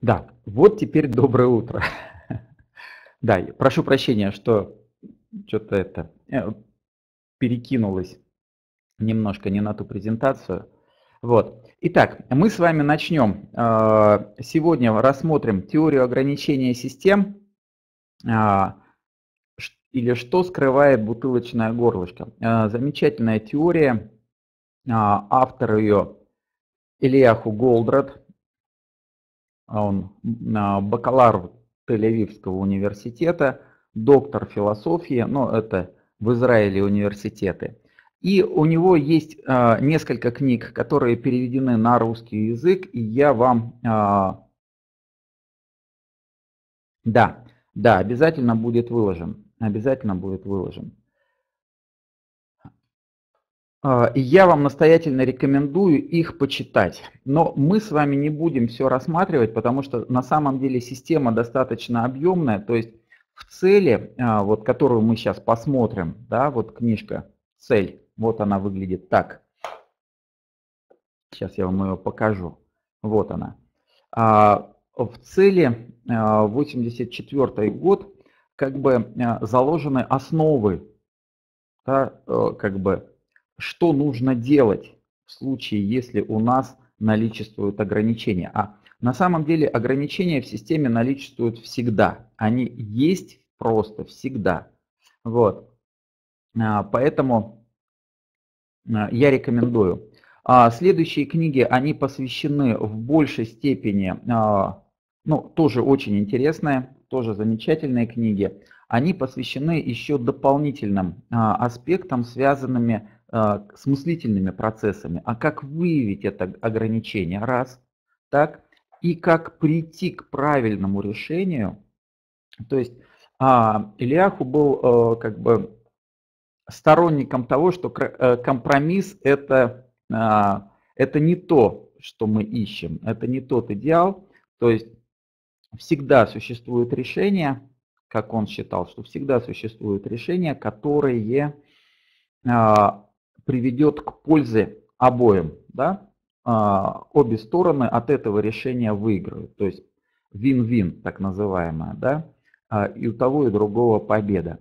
Да, вот теперь доброе утро. Да, прошу прощения, что что-то это э, перекинулось немножко не на ту презентацию. Вот. Итак, мы с вами начнем. Э, сегодня рассмотрим теорию ограничения систем э, или что скрывает бутылочное горлышко. Замечательная теория. Автор ее Ильяху Голдрат, он бакалавр Тель-Авивского университета, доктор философии, но это в Израиле университеты. И у него есть э, несколько книг, которые переведены на русский язык, и я вам... Э, да, да, обязательно будет выложен. Обязательно будет выложен. А, я вам настоятельно рекомендую их почитать. Но мы с вами не будем все рассматривать, потому что на самом деле система достаточно объемная. То есть в цели, а, вот, которую мы сейчас посмотрим, да, вот книжка «Цель», вот она выглядит так. Сейчас я вам ее покажу. Вот она. А, в цели 84 год как бы заложены основы, да, э, как бы что нужно делать в случае, если у нас наличествуют ограничения. А на самом деле ограничения в системе наличествуют всегда. Они есть просто всегда. Вот. А, поэтому а, я рекомендую. А следующие книги, они посвящены в большей степени, ну, тоже очень интересные, тоже замечательные книги. Они посвящены еще дополнительным аспектам, связанными с мыслительными процессами, а как выявить это ограничение, раз, так, и как прийти к правильному решению. То есть а, Ильяху был а, как бы сторонником того, что э, компромисс это, а, это не то, что мы ищем, это не тот идеал. То есть всегда существует решение, как он считал, что всегда существуют решения, которые а, приведет к пользе обоим. Да? А, обе стороны от этого решения выиграют. То есть вин-вин, так называемая. Да? А, и у того и другого победа.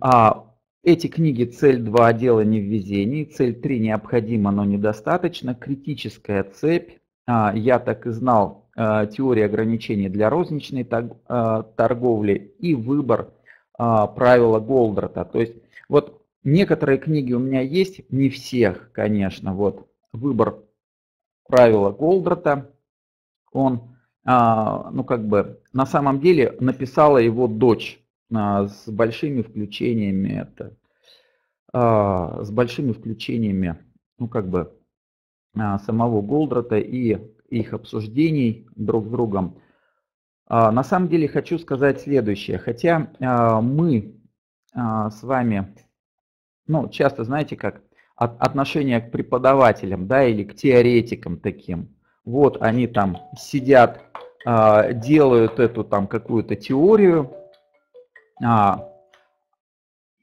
А эти книги «Цель 2. Дело не в везении», «Цель 3. Необходимо, но недостаточно», «Критическая цепь», «Я так и знал. Теория ограничений для розничной торговли» и «Выбор правила Голдрата». То есть вот Некоторые книги у меня есть, не всех, конечно. Вот выбор правила Голдрата. Он, а, ну как бы, на самом деле написала его дочь а, с большими включениями. Это, а, с большими включениями, ну как бы, самого Голдрата и их обсуждений друг с другом. На самом деле хочу сказать следующее. Хотя мы с вами ну, часто, знаете, как от, отношение к преподавателям, да, или к теоретикам таким. Вот они там сидят, э, делают эту там какую-то теорию, э,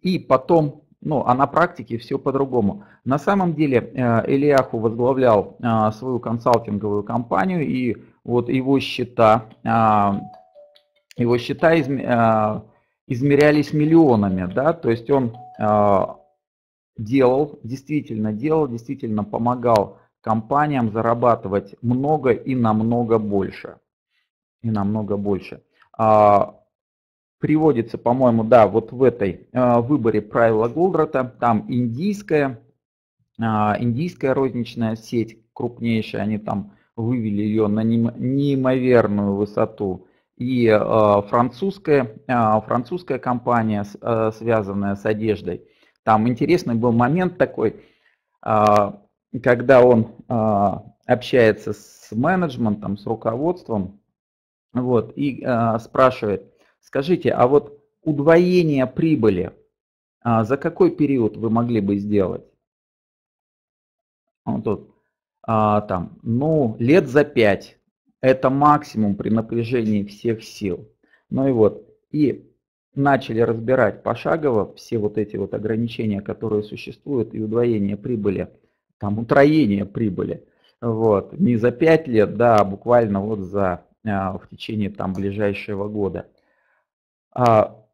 и потом, ну, а на практике все по-другому. На самом деле э, Ильяху возглавлял э, свою консалтинговую компанию, и вот его счета, э, его счета изм, э, измерялись миллионами, да, то есть он э, делал, действительно делал, действительно помогал компаниям зарабатывать много и намного больше. И намного больше. А, приводится, по-моему, да, вот в этой а, выборе правила Голдрата, там индийская, а, индийская розничная сеть крупнейшая, они там вывели ее на неимоверную высоту. И французская, французская компания, связанная с одеждой, там интересный был момент такой, а, когда он а, общается с менеджментом, с руководством, вот, и а, спрашивает, скажите, а вот удвоение прибыли за какой период вы могли бы сделать? Он тут, там, ну, лет за пять. Это максимум при напряжении всех сил. Ну и вот, и начали разбирать пошагово все вот эти вот ограничения, которые существуют, и удвоение прибыли, там утроение прибыли. Вот. Не за 5 лет, да, а буквально вот за, а, в течение там ближайшего года. А,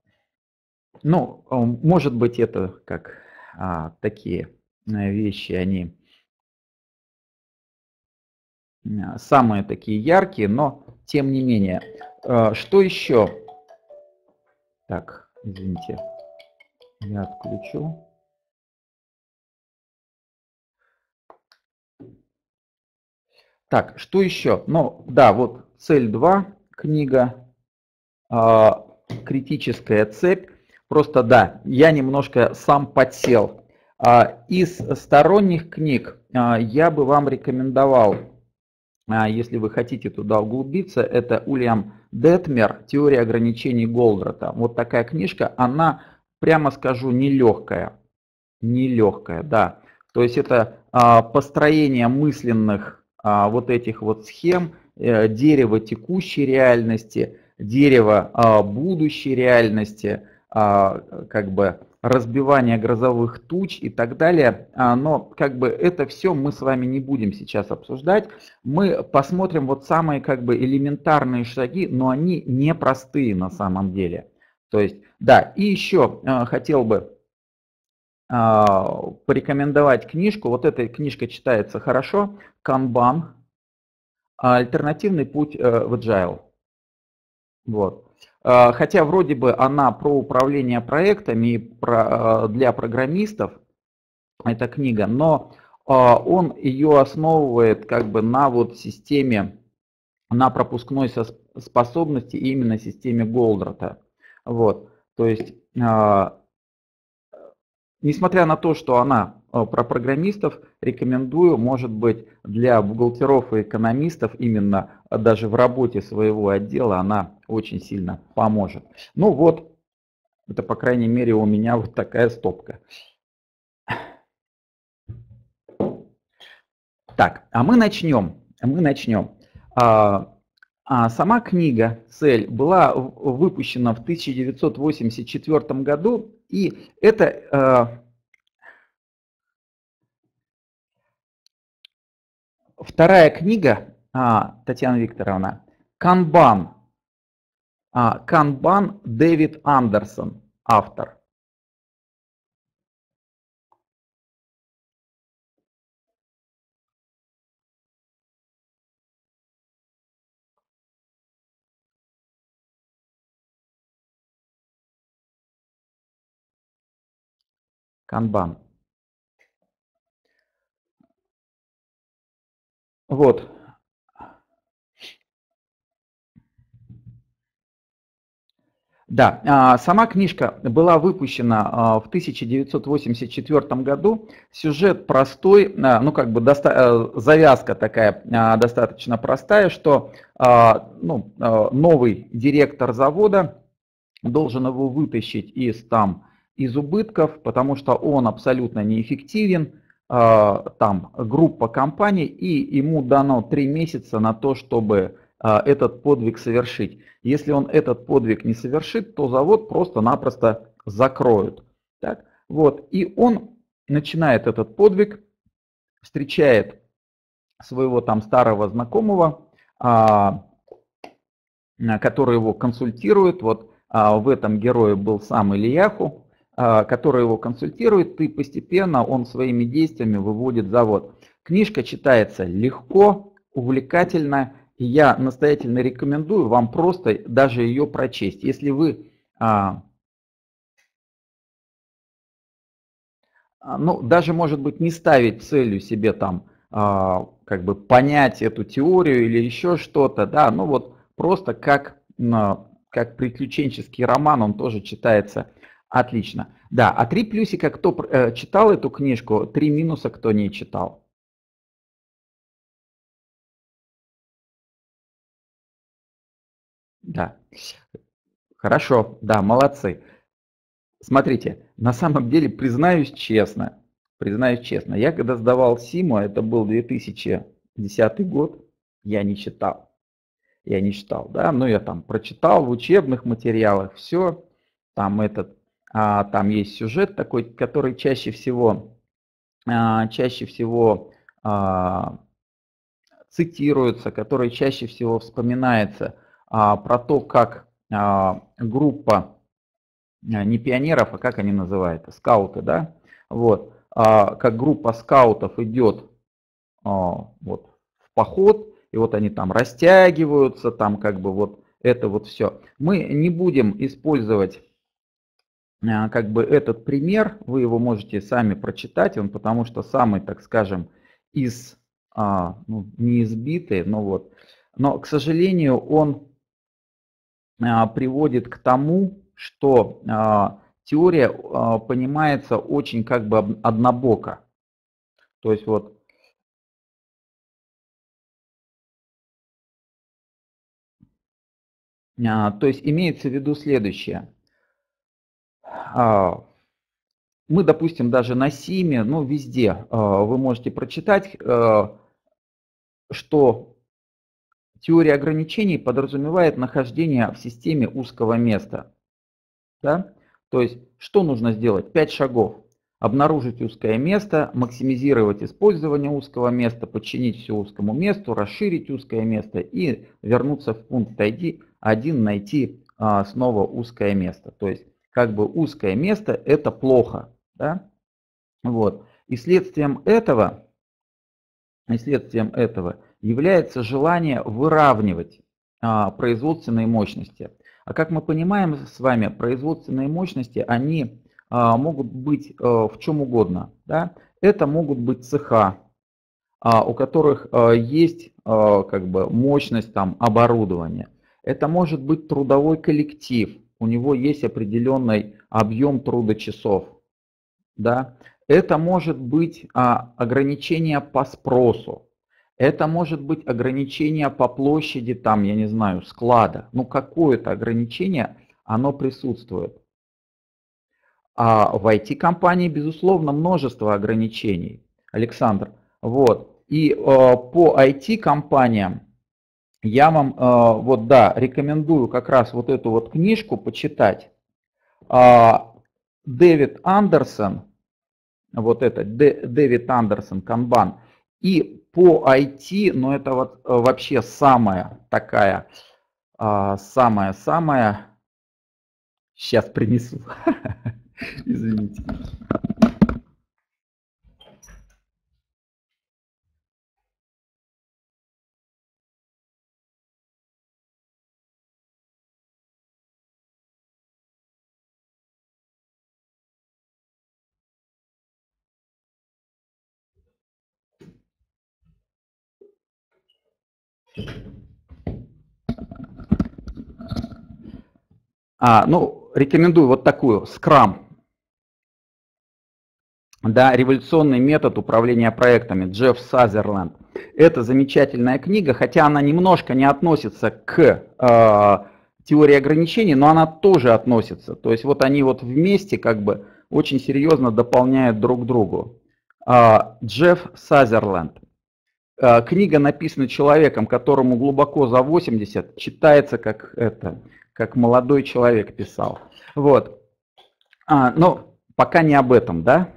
ну, может быть, это как а, такие вещи, они самые такие яркие, но тем не менее. Что еще? Так, извините, я отключу. Так, что еще? Ну, да, вот цель 2, книга, э, критическая цепь. Просто да, я немножко сам подсел. Э, из сторонних книг э, я бы вам рекомендовал, э, если вы хотите туда углубиться, это Ульям Детмер «Теория ограничений Голдрата». Вот такая книжка, она, прямо скажу, нелегкая. Нелегкая, да. То есть это э, построение мысленных а, вот этих вот схем, э, дерево текущей реальности, дерево а, будущей реальности, а, как бы разбивание грозовых туч и так далее. Но как бы это все мы с вами не будем сейчас обсуждать. Мы посмотрим вот самые как бы элементарные шаги, но они непростые на самом деле. То есть, да, и еще хотел бы порекомендовать книжку. Вот эта книжка читается хорошо. Kanban. Альтернативный путь э, в Agile. Вот. Хотя вроде бы она про управление проектами про, для программистов, эта книга, но он ее основывает как бы на вот системе, на пропускной способности именно системе Голдрата. Вот. То есть Несмотря на то, что она э, про программистов, рекомендую, может быть, для бухгалтеров и экономистов именно э, даже в работе своего отдела она очень сильно поможет. Ну вот, это по крайней мере у меня вот такая стопка. Так, а мы начнем. Мы начнем. А, а сама книга «Цель» была выпущена в 1984 году, и это вторая книга а, Татьяна Викторовна «Канбан». А, «Канбан» Дэвид Андерсон, автор. Канбан. Вот. Да, а, сама книжка была выпущена а, в 1984 году. Сюжет простой, а, ну как бы доста завязка такая достаточно простая, что ну, новый директор завода должен его вытащить из там из убытков, потому что он абсолютно неэффективен, там группа компаний, и ему дано 3 месяца на то, чтобы а, этот подвиг совершить. Если он этот подвиг не совершит, то завод просто-напросто закроют. Так? Вот. И он начинает этот подвиг, встречает своего там старого знакомого, а, который его консультирует. Вот в этом герое был сам Ильяху, а, который его консультирует, и постепенно он своими действиями выводит завод. Книжка читается легко, увлекательно, и я настоятельно рекомендую вам просто даже ее прочесть. Если вы а, а, ну, даже, может быть, не ставить целью себе там, как бы понять эту теорию или еще что-то, да, ну вот просто как, как приключенческий роман, он тоже читается Отлично. Да, а три плюсика, кто э, читал эту книжку, три минуса, кто не читал. Да. Хорошо, да, молодцы. Смотрите, на самом деле, признаюсь честно, признаюсь честно, я когда сдавал СИМу, это был 2010 год, я не читал. Я не читал, да, но я там прочитал в учебных материалах все, там этот там есть сюжет такой, который чаще всего, а, чаще всего а, цитируется, который чаще всего вспоминается а, про то, как а, группа а, не пионеров, а как они называются, скауты, да, вот, а, как группа скаутов идет а, вот, в поход, и вот они там растягиваются, там как бы вот это вот все. Мы не будем использовать а, как бы этот пример, вы его можете сами прочитать, он потому что самый, так скажем, из, а, ну, не но вот, но, к сожалению, он а, приводит к тому, что теория понимается очень как бы однобоко. То есть вот то есть имеется в виду следующее. А, мы, допустим, даже на Симе, ну, везде а, вы можете прочитать, а, что теория ограничений подразумевает нахождение в системе узкого места. Да? То есть, что нужно сделать? Пять шагов. Обнаружить узкое место, максимизировать использование узкого места, подчинить все узкому месту, расширить узкое место и вернуться в пункт ID 1, найти снова узкое место. То есть как бы узкое место – это плохо. Да? Вот. И следствием этого, и следствием этого является желание выравнивать а, производственные мощности. А как мы понимаем с вами, производственные мощности, они а, могут быть а, в чем угодно. Да? Это могут быть цеха, а, у которых а, есть а, как бы мощность там, оборудования. Это может быть трудовой коллектив, у него есть определенный объем трудочасов. Да? Это может быть а, ограничение по спросу. Это может быть ограничение по площади, там, я не знаю, склада. Ну, какое-то ограничение, оно присутствует. А в IT-компании, безусловно, множество ограничений. Александр, вот. И э, по IT-компаниям я вам, э, вот да, рекомендую как раз вот эту вот книжку почитать. А, Дэвид Андерсон, вот это, Дэвид Андерсон, Канбан. И по IT, ну это вот э, вообще самая такая, самая-самая, сейчас принесу, извините. А, ну, рекомендую вот такую, Scrum. Да, революционный метод управления проектами, Джефф Сазерленд. Это замечательная книга, хотя она немножко не относится к э, теории ограничений, но она тоже относится. То есть вот они вот вместе как бы очень серьезно дополняют друг другу. Э, Джефф Сазерленд. Э, книга написана человеком, которому глубоко за 80, читается как это, как молодой человек писал. Вот. А, но пока не об этом, да.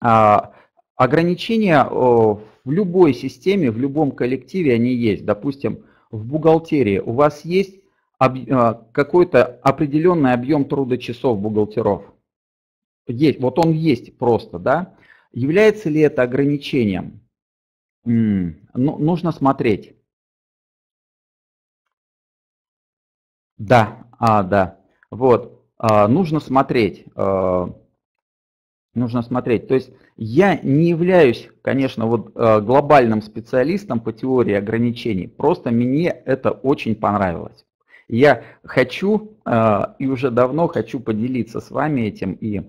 А, ограничения в любой системе, в любом коллективе они есть. Допустим, в бухгалтерии у вас есть а, какой-то определенный объем трудочасов бухгалтеров. Есть, вот он есть просто, да. Является ли это ограничением? М ну, нужно смотреть. Да, а, да. Вот, а, нужно смотреть. А, нужно смотреть. То есть я не являюсь, конечно, вот а, глобальным специалистом по теории ограничений. Просто мне это очень понравилось. Я хочу а, и уже давно хочу поделиться с вами этим и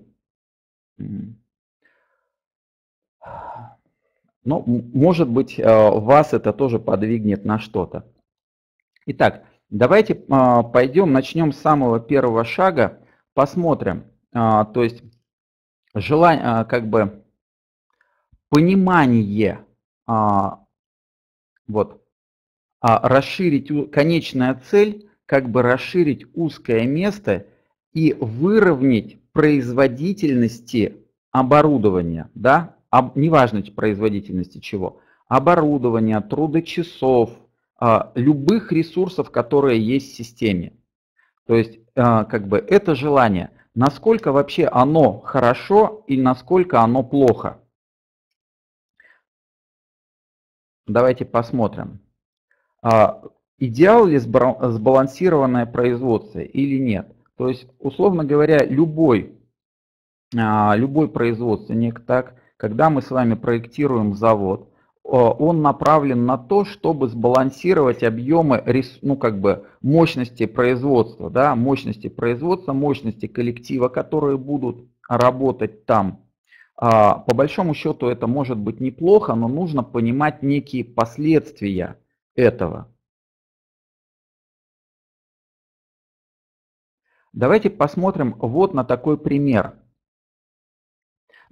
ну, может быть, вас это тоже подвигнет на что-то. Итак, Давайте а, пойдем, начнем с самого первого шага, посмотрим. А, то есть желание, а, как бы понимание, вот, расширить, конечная цель, как бы расширить узкое место и выровнять производительности оборудования, да, неважно производительности чего, оборудования, трудочасов, а, любых ресурсов, которые есть в системе. То есть а, как бы это желание, насколько вообще оно хорошо и насколько оно плохо. Давайте посмотрим. А, идеал ли сбалансированное производство или нет? То есть, условно говоря, любой, любой производственник, так, когда мы с вами проектируем завод, он направлен на то, чтобы сбалансировать объемы, ну как бы мощности производства, да, мощности производства, мощности коллектива, которые будут работать там. А, по большому счету это может быть неплохо, но нужно понимать некие последствия этого. Давайте посмотрим вот на такой пример.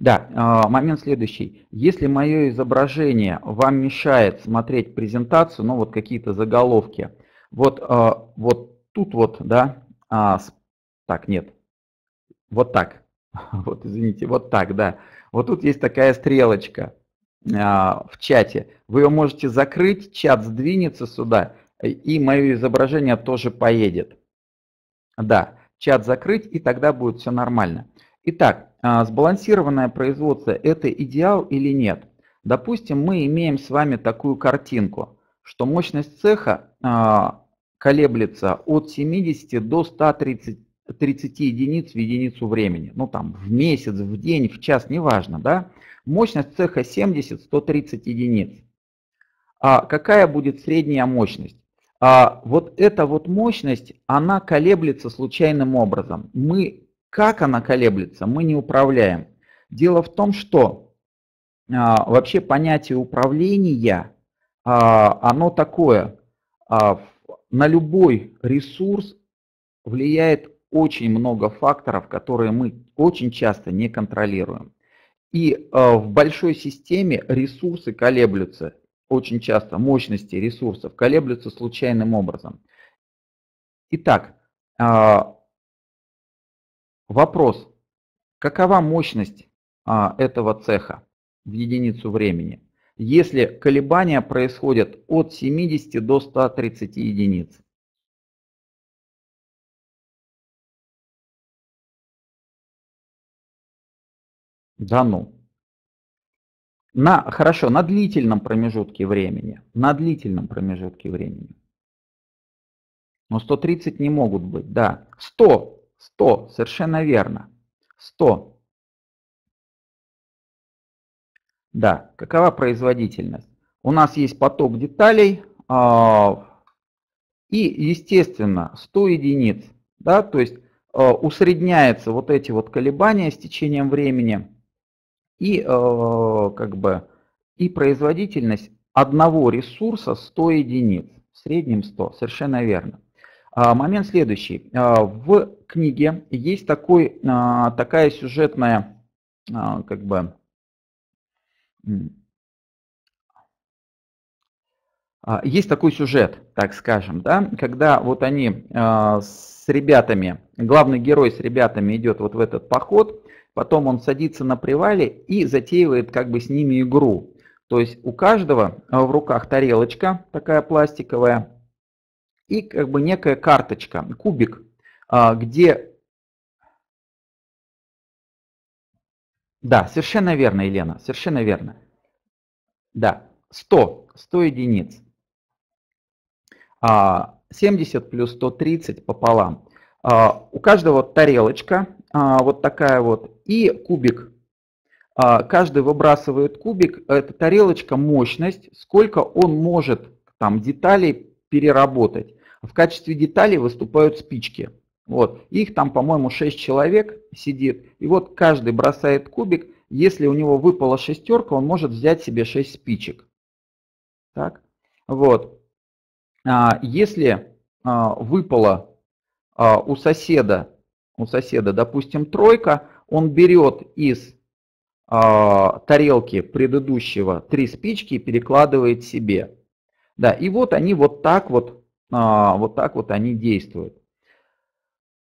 Да, а, момент следующий. Если мое изображение вам мешает смотреть презентацию, ну вот какие-то заголовки, вот, а, вот тут вот, да, а, так, нет, вот так, вот извините, вот так, да, вот тут есть такая стрелочка в чате, вы ее можете закрыть, чат сдвинется сюда, и мое изображение тоже поедет. Да, чат закрыть, и тогда будет все нормально. Итак, а, сбалансированное производство – это идеал или нет? Допустим, мы имеем с вами такую картинку, что мощность цеха а, колеблется от 70 до 130 30 единиц в единицу времени. Ну там в месяц, в день, в час, неважно. Да? Мощность цеха 70-130 единиц. А какая будет средняя мощность? А вот эта вот мощность, она колеблется случайным образом. Мы как она колеблется, мы не управляем. Дело в том, что а, вообще понятие управления, а, оно такое, а, на любой ресурс влияет очень много факторов, которые мы очень часто не контролируем. И а, в большой системе ресурсы колеблются очень часто, мощности ресурсов колеблются случайным образом. Итак, а, Вопрос. Какова мощность а, этого цеха в единицу времени, если колебания происходят от 70 до 130 единиц? Да ну. На, хорошо, на длительном промежутке времени. На длительном промежутке времени. Но 130 не могут быть, да. 100 100, совершенно верно. 100. Да, какова производительность? У нас есть поток деталей, а, и, естественно, 100 единиц. Да, то есть а, усредняются вот эти вот колебания с течением времени, и, а, как бы, и производительность одного ресурса 100 единиц. В среднем 100, совершенно верно. Момент следующий. В книге есть такой, а, такая сюжетная, как бы, есть такой сюжет, так скажем, да, когда вот они с ребятами, главный герой с ребятами идет вот в этот поход, потом он садится на привале и затеивает как бы с ними игру. То есть у каждого в руках тарелочка такая пластиковая, и как бы некая карточка, кубик, а, где... Да, совершенно верно, Елена, совершенно верно. Да, 100, 100 единиц. 70 а, плюс 130 пополам. А, у каждого тарелочка вот такая вот и кубик. Каждый выбрасывает кубик, это тарелочка мощность, сколько он может там деталей переработать. В качестве деталей выступают спички. Вот. Их там, по-моему, 6 человек сидит. И вот каждый бросает кубик. Если у него выпала шестерка, он может взять себе 6 спичек. Так. Вот. А, если а, выпала а, у соседа, у соседа, допустим, тройка, он берет из тарелки предыдущего три спички и перекладывает себе. Да, и вот они вот так вот вот так вот они действуют.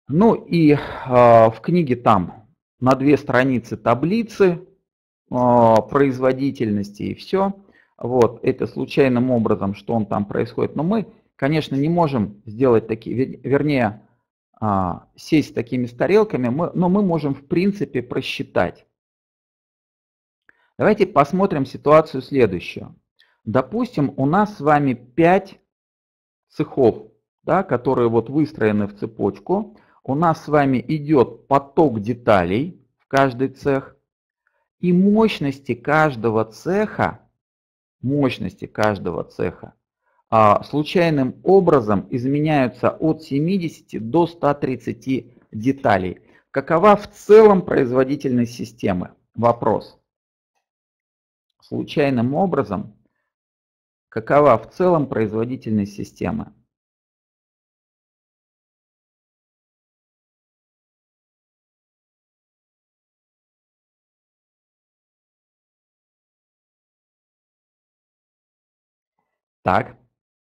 Ну и а, в книге там на две страницы таблицы а, производительности и все. вот, это случайным образом, что он там происходит. Но мы, конечно, не можем сделать такие, вернее, а, сесть с такими тарелками, но мы можем, в принципе, просчитать. Давайте посмотрим ситуацию следующую. Допустим, у нас с вами 5 цехов, да, которые вот выстроены в цепочку. У нас с вами идет поток деталей в каждый цех. И мощности каждого цеха, мощности каждого цеха а, случайным образом изменяются от 70 до 130 деталей. Какова в целом производительность системы? Вопрос. Случайным образом, какова в целом производительность системы? Так,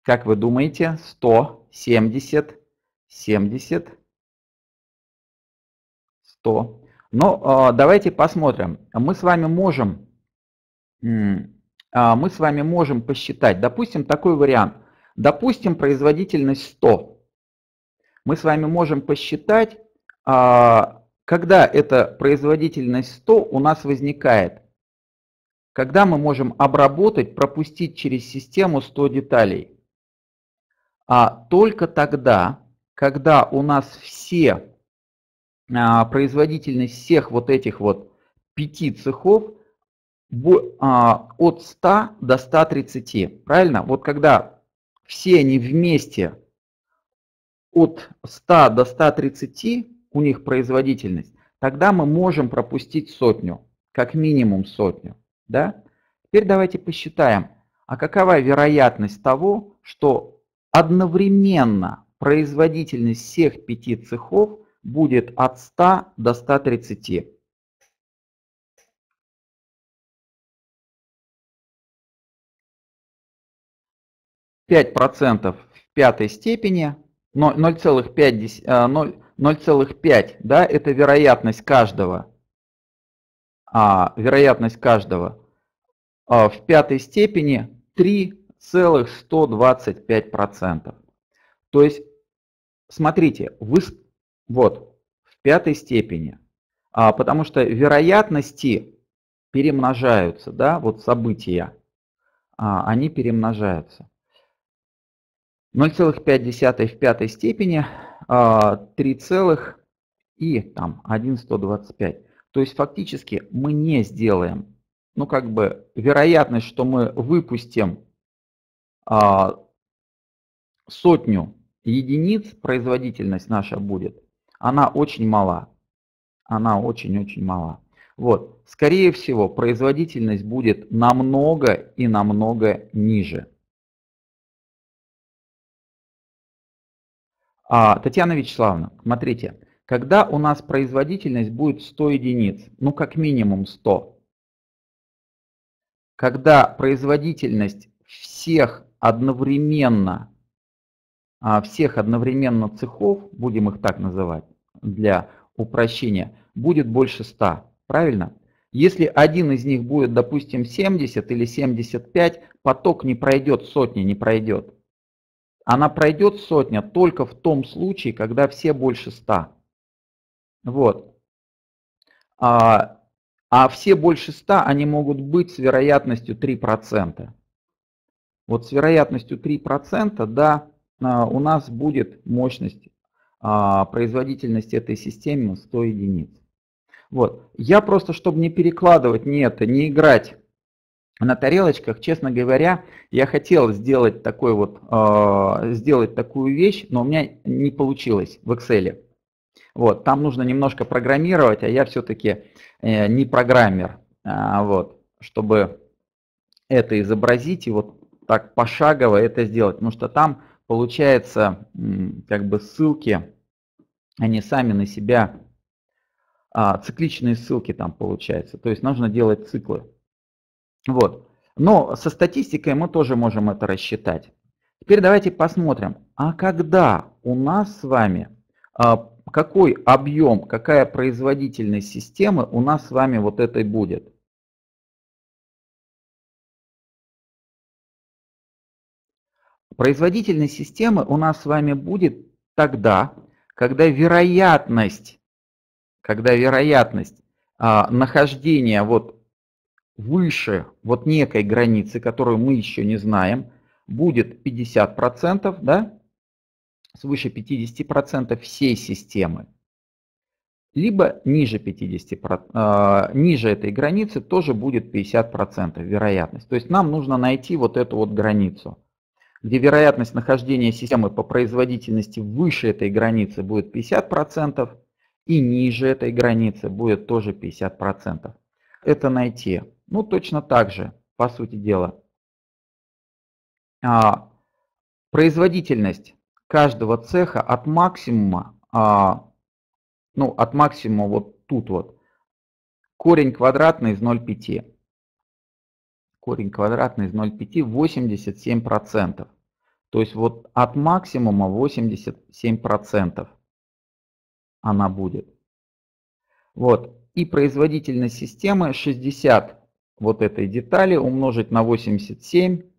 как вы думаете, 100, 70, 70, 100. Но давайте посмотрим. Мы с вами можем, а, мы с вами можем посчитать, допустим, такой вариант. Допустим, производительность 100. Мы с вами можем посчитать, а, когда эта производительность 100 у нас возникает когда мы можем обработать, пропустить через систему 100 деталей. А только тогда, когда у нас все а, производительность всех вот этих вот пяти цехов а, от 100 до 130. Правильно? Вот когда все они вместе от 100 до 130, у них производительность, тогда мы можем пропустить сотню, как минимум сотню. Да? Теперь давайте посчитаем, а какова вероятность того, что одновременно производительность всех пяти цехов будет от 100 до 130. Пять процентов в пятой степени, 0,5, 0,5 да, это вероятность каждого а, вероятность каждого а, в пятой степени 3,125%. То есть, смотрите, вы, вот, в пятой степени, а, потому что вероятности перемножаются, да, вот события, а, они перемножаются. 0,5 в пятой степени, 3, а, и там 1,125. То есть фактически мы не сделаем, ну как бы вероятность, что мы выпустим а, сотню единиц, производительность наша будет, она очень мала. Она очень-очень мала. Вот. Скорее всего, производительность будет намного и намного ниже. А, Татьяна Вячеславовна, смотрите, когда у нас производительность будет 100 единиц, ну как минимум 100. Когда производительность всех одновременно, а, всех одновременно цехов, будем их так называть для упрощения, будет больше 100. Правильно? Если один из них будет, допустим, 70 или 75, поток не пройдет, сотни не пройдет. Она пройдет сотня только в том случае, когда все больше 100. Вот. А, а все больше 100, они могут быть с вероятностью 3%. Вот с вероятностью 3%, да, а, у нас будет мощность, а, производительность этой системы 100 единиц. Вот. Я просто, чтобы не перекладывать ни это, не играть на тарелочках, честно говоря, я хотел сделать, такой вот, э, сделать такую вещь, но у меня не получилось в Excel. Вот, там нужно немножко программировать, а я все-таки э, не программер, а, вот, чтобы это изобразить и вот так пошагово это сделать, потому что там получается как бы ссылки, они сами на себя, а, цикличные ссылки там получается, то есть нужно делать циклы. Вот. Но со статистикой мы тоже можем это рассчитать. Теперь давайте посмотрим, а когда у нас с вами а, какой объем, какая производительность системы у нас с вами вот этой будет. производительность системы у нас с вами будет тогда, когда вероятность, когда вероятность а, нахождения вот выше вот некой границы, которую мы еще не знаем, будет 50%, да, свыше 50% всей системы. Либо ниже 50%, э, ниже этой границы тоже будет 50% вероятность. То есть нам нужно найти вот эту вот границу, где вероятность нахождения системы по производительности выше этой границы будет 50%, и ниже этой границы будет тоже 50%. Это найти. Ну, точно так же, по сути дела. А, производительность каждого цеха от максимума, а, ну, от максимума вот тут вот, корень квадратный из 0,5. Корень квадратный из 0,5 87%. То есть вот от максимума 87% она будет. Вот. И производительность системы 60 вот этой детали умножить на 87 а,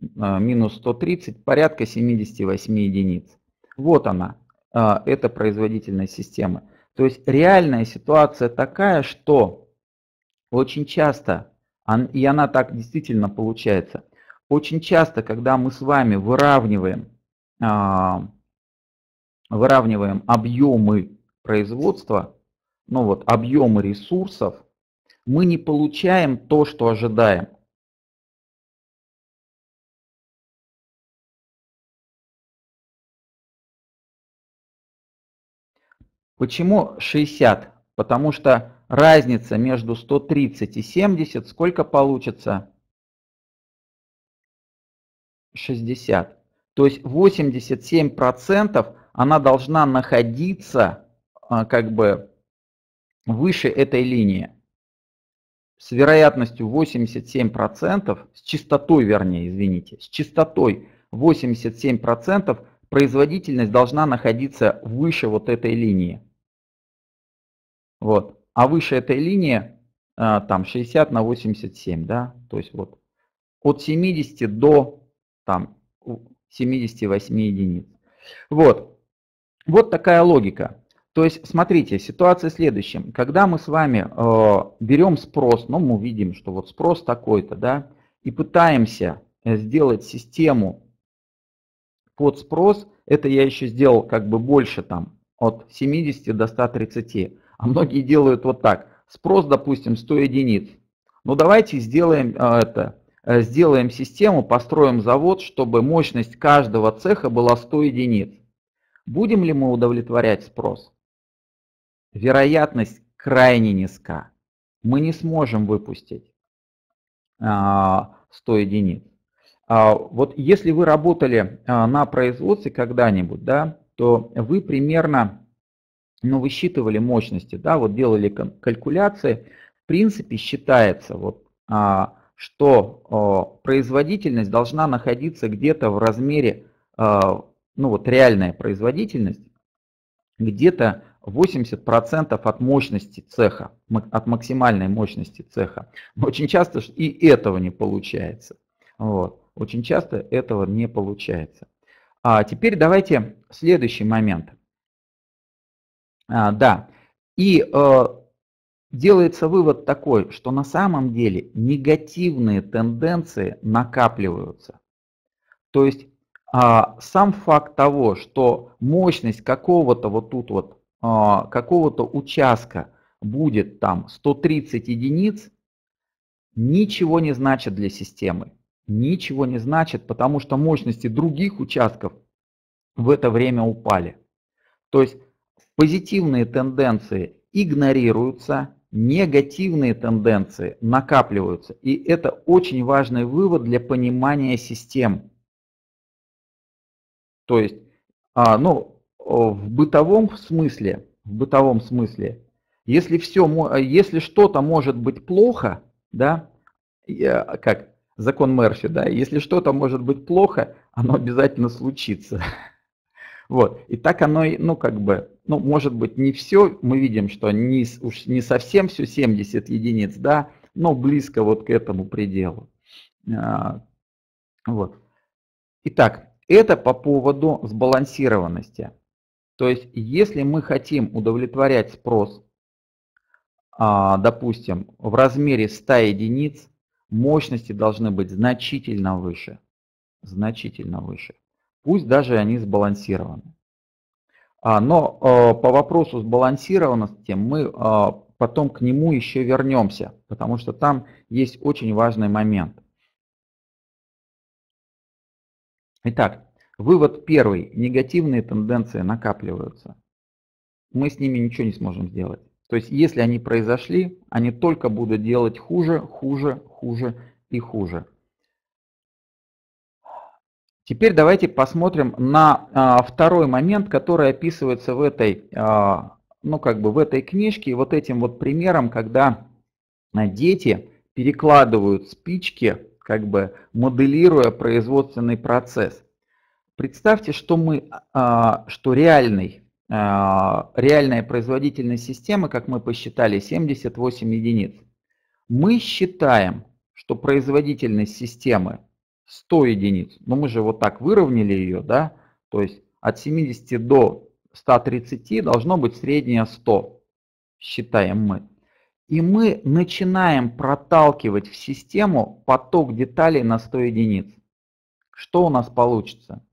минус 130 порядка 78 единиц. Вот она, а, это производительность системы. То есть реальная ситуация такая, что очень часто, и она так действительно получается, очень часто, когда мы с вами выравниваем, а, выравниваем объемы производства, ну вот объемы ресурсов, мы не получаем то, что ожидаем. Почему 60? Потому что разница между 130 и 70 сколько получится? 60. То есть 87% она должна находиться а, как бы выше этой линии с вероятностью 87%, с частотой, вернее, извините, с частотой 87% производительность должна находиться выше вот этой линии. Вот. А выше этой линии а, там 60 на 87, да, то есть вот от 70 до там 78 единиц. Вот. Вот такая логика. То есть, смотрите, ситуация следующая. Когда мы с вами э, берем спрос, ну, мы видим, что вот спрос такой-то, да, и пытаемся э, сделать систему под спрос, это я еще сделал как бы больше там, от 70 до 130. А многие делают вот так. Спрос, допустим, 100 единиц. Ну, давайте сделаем э, это, э, сделаем систему, построим завод, чтобы мощность каждого цеха была 100 единиц. Будем ли мы удовлетворять спрос? вероятность крайне низка. Мы не сможем выпустить 100 а, единиц. А, вот если вы работали на производстве когда-нибудь, да, то вы примерно ну, высчитывали мощности, да, вот делали калькуляции. В принципе, считается, вот, что производительность должна находиться где-то в размере, ну вот реальная производительность, где-то 80% от мощности цеха, от максимальной мощности цеха. Но очень часто и этого не получается. Вот. Очень часто этого не получается. А теперь давайте следующий момент. А, да, и э, делается вывод такой, что на самом деле негативные тенденции накапливаются. То есть а, сам факт того, что мощность какого-то вот тут вот а, какого-то участка будет там 130 единиц, ничего не значит для системы. Ничего не значит, потому что мощности других участков в это время упали. То есть позитивные тенденции игнорируются, негативные тенденции накапливаются. И это очень важный вывод для понимания систем. То есть, а, ну, в бытовом смысле, в бытовом смысле, если все, если что-то может быть плохо, да, как закон Мерфи, да, если что-то может быть плохо, оно обязательно случится. Вот. И так оно, ну, как бы, ну, может быть, не все, мы видим, что не, уж не совсем все 70 единиц, да, но близко вот к этому пределу. А, вот. Итак, Это по поводу сбалансированности. То есть, если мы хотим удовлетворять спрос, а, допустим, в размере 100 единиц, мощности должны быть значительно выше. Значительно выше. Пусть даже они сбалансированы. А, но а, по вопросу сбалансированности мы потом к нему еще вернемся, потому что там есть очень важный момент. Итак, вывод первый. Негативные тенденции накапливаются. Мы с ними ничего не сможем сделать. То есть, если они произошли, они только будут делать хуже, хуже, хуже и хуже. Теперь давайте посмотрим на а, второй момент, который описывается в этой, а, ну, как бы в этой книжке, вот этим вот примером, когда а, дети перекладывают спички, как бы моделируя производственный процесс. Представьте, что мы, что реальный реальная производительность системы, как мы посчитали, 78 единиц. Мы считаем, что производительность системы 100 единиц. Но мы же вот так выровняли ее, да? То есть от 70 до 130 должно быть среднее 100, считаем мы. И мы начинаем проталкивать в систему поток деталей на 100 единиц. Что у нас получится?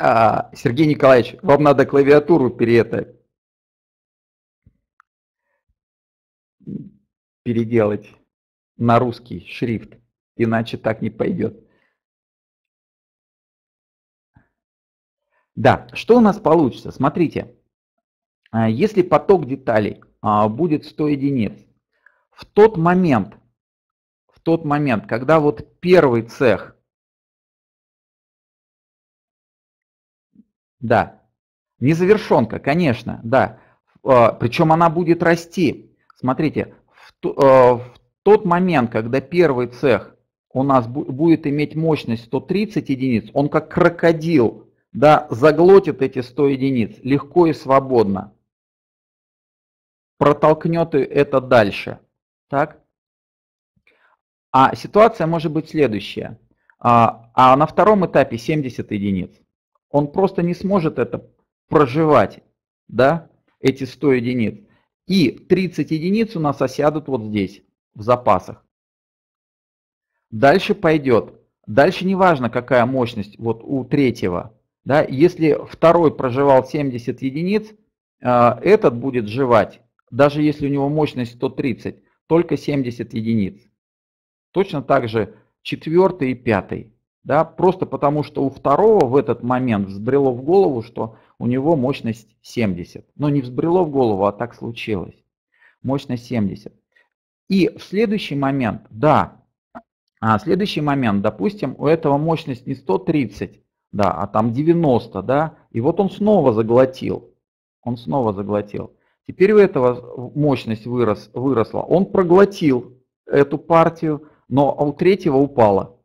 А, Сергей Николаевич, вам надо клавиатуру пере переделать на русский шрифт, иначе так не пойдет. Да, что у нас получится? Смотрите, а, если поток деталей а, будет 100 единиц, в тот момент, в тот момент, когда вот первый цех Да. Незавершенка, конечно, да. А, Причем она будет расти. Смотрите, в а, тот момент, когда первый цех у нас будет иметь мощность 130 единиц, он как крокодил да, заглотит эти 100 единиц легко и свободно. Протолкнет это дальше. Так? А ситуация может быть следующая. А, а на втором этапе 70 единиц он просто не сможет это проживать, да, эти 100 единиц. И 30 единиц у нас осядут вот здесь, в запасах. Дальше пойдет. Дальше не важно, какая мощность вот у третьего. Да, если второй проживал 70 единиц, э, этот будет жевать, даже если у него мощность 130, только 70 единиц. Точно так же четвертый и пятый да, просто потому что у второго в этот момент взбрело в голову, что у него мощность 70. Но не взбрело в голову, а так случилось. Мощность 70. И в следующий момент, да, а следующий момент, допустим, у этого мощность не 130, да, а там 90, да, и вот он снова заглотил. Он снова заглотил. Теперь у этого мощность вырос, выросла. Он проглотил эту партию, но у третьего упала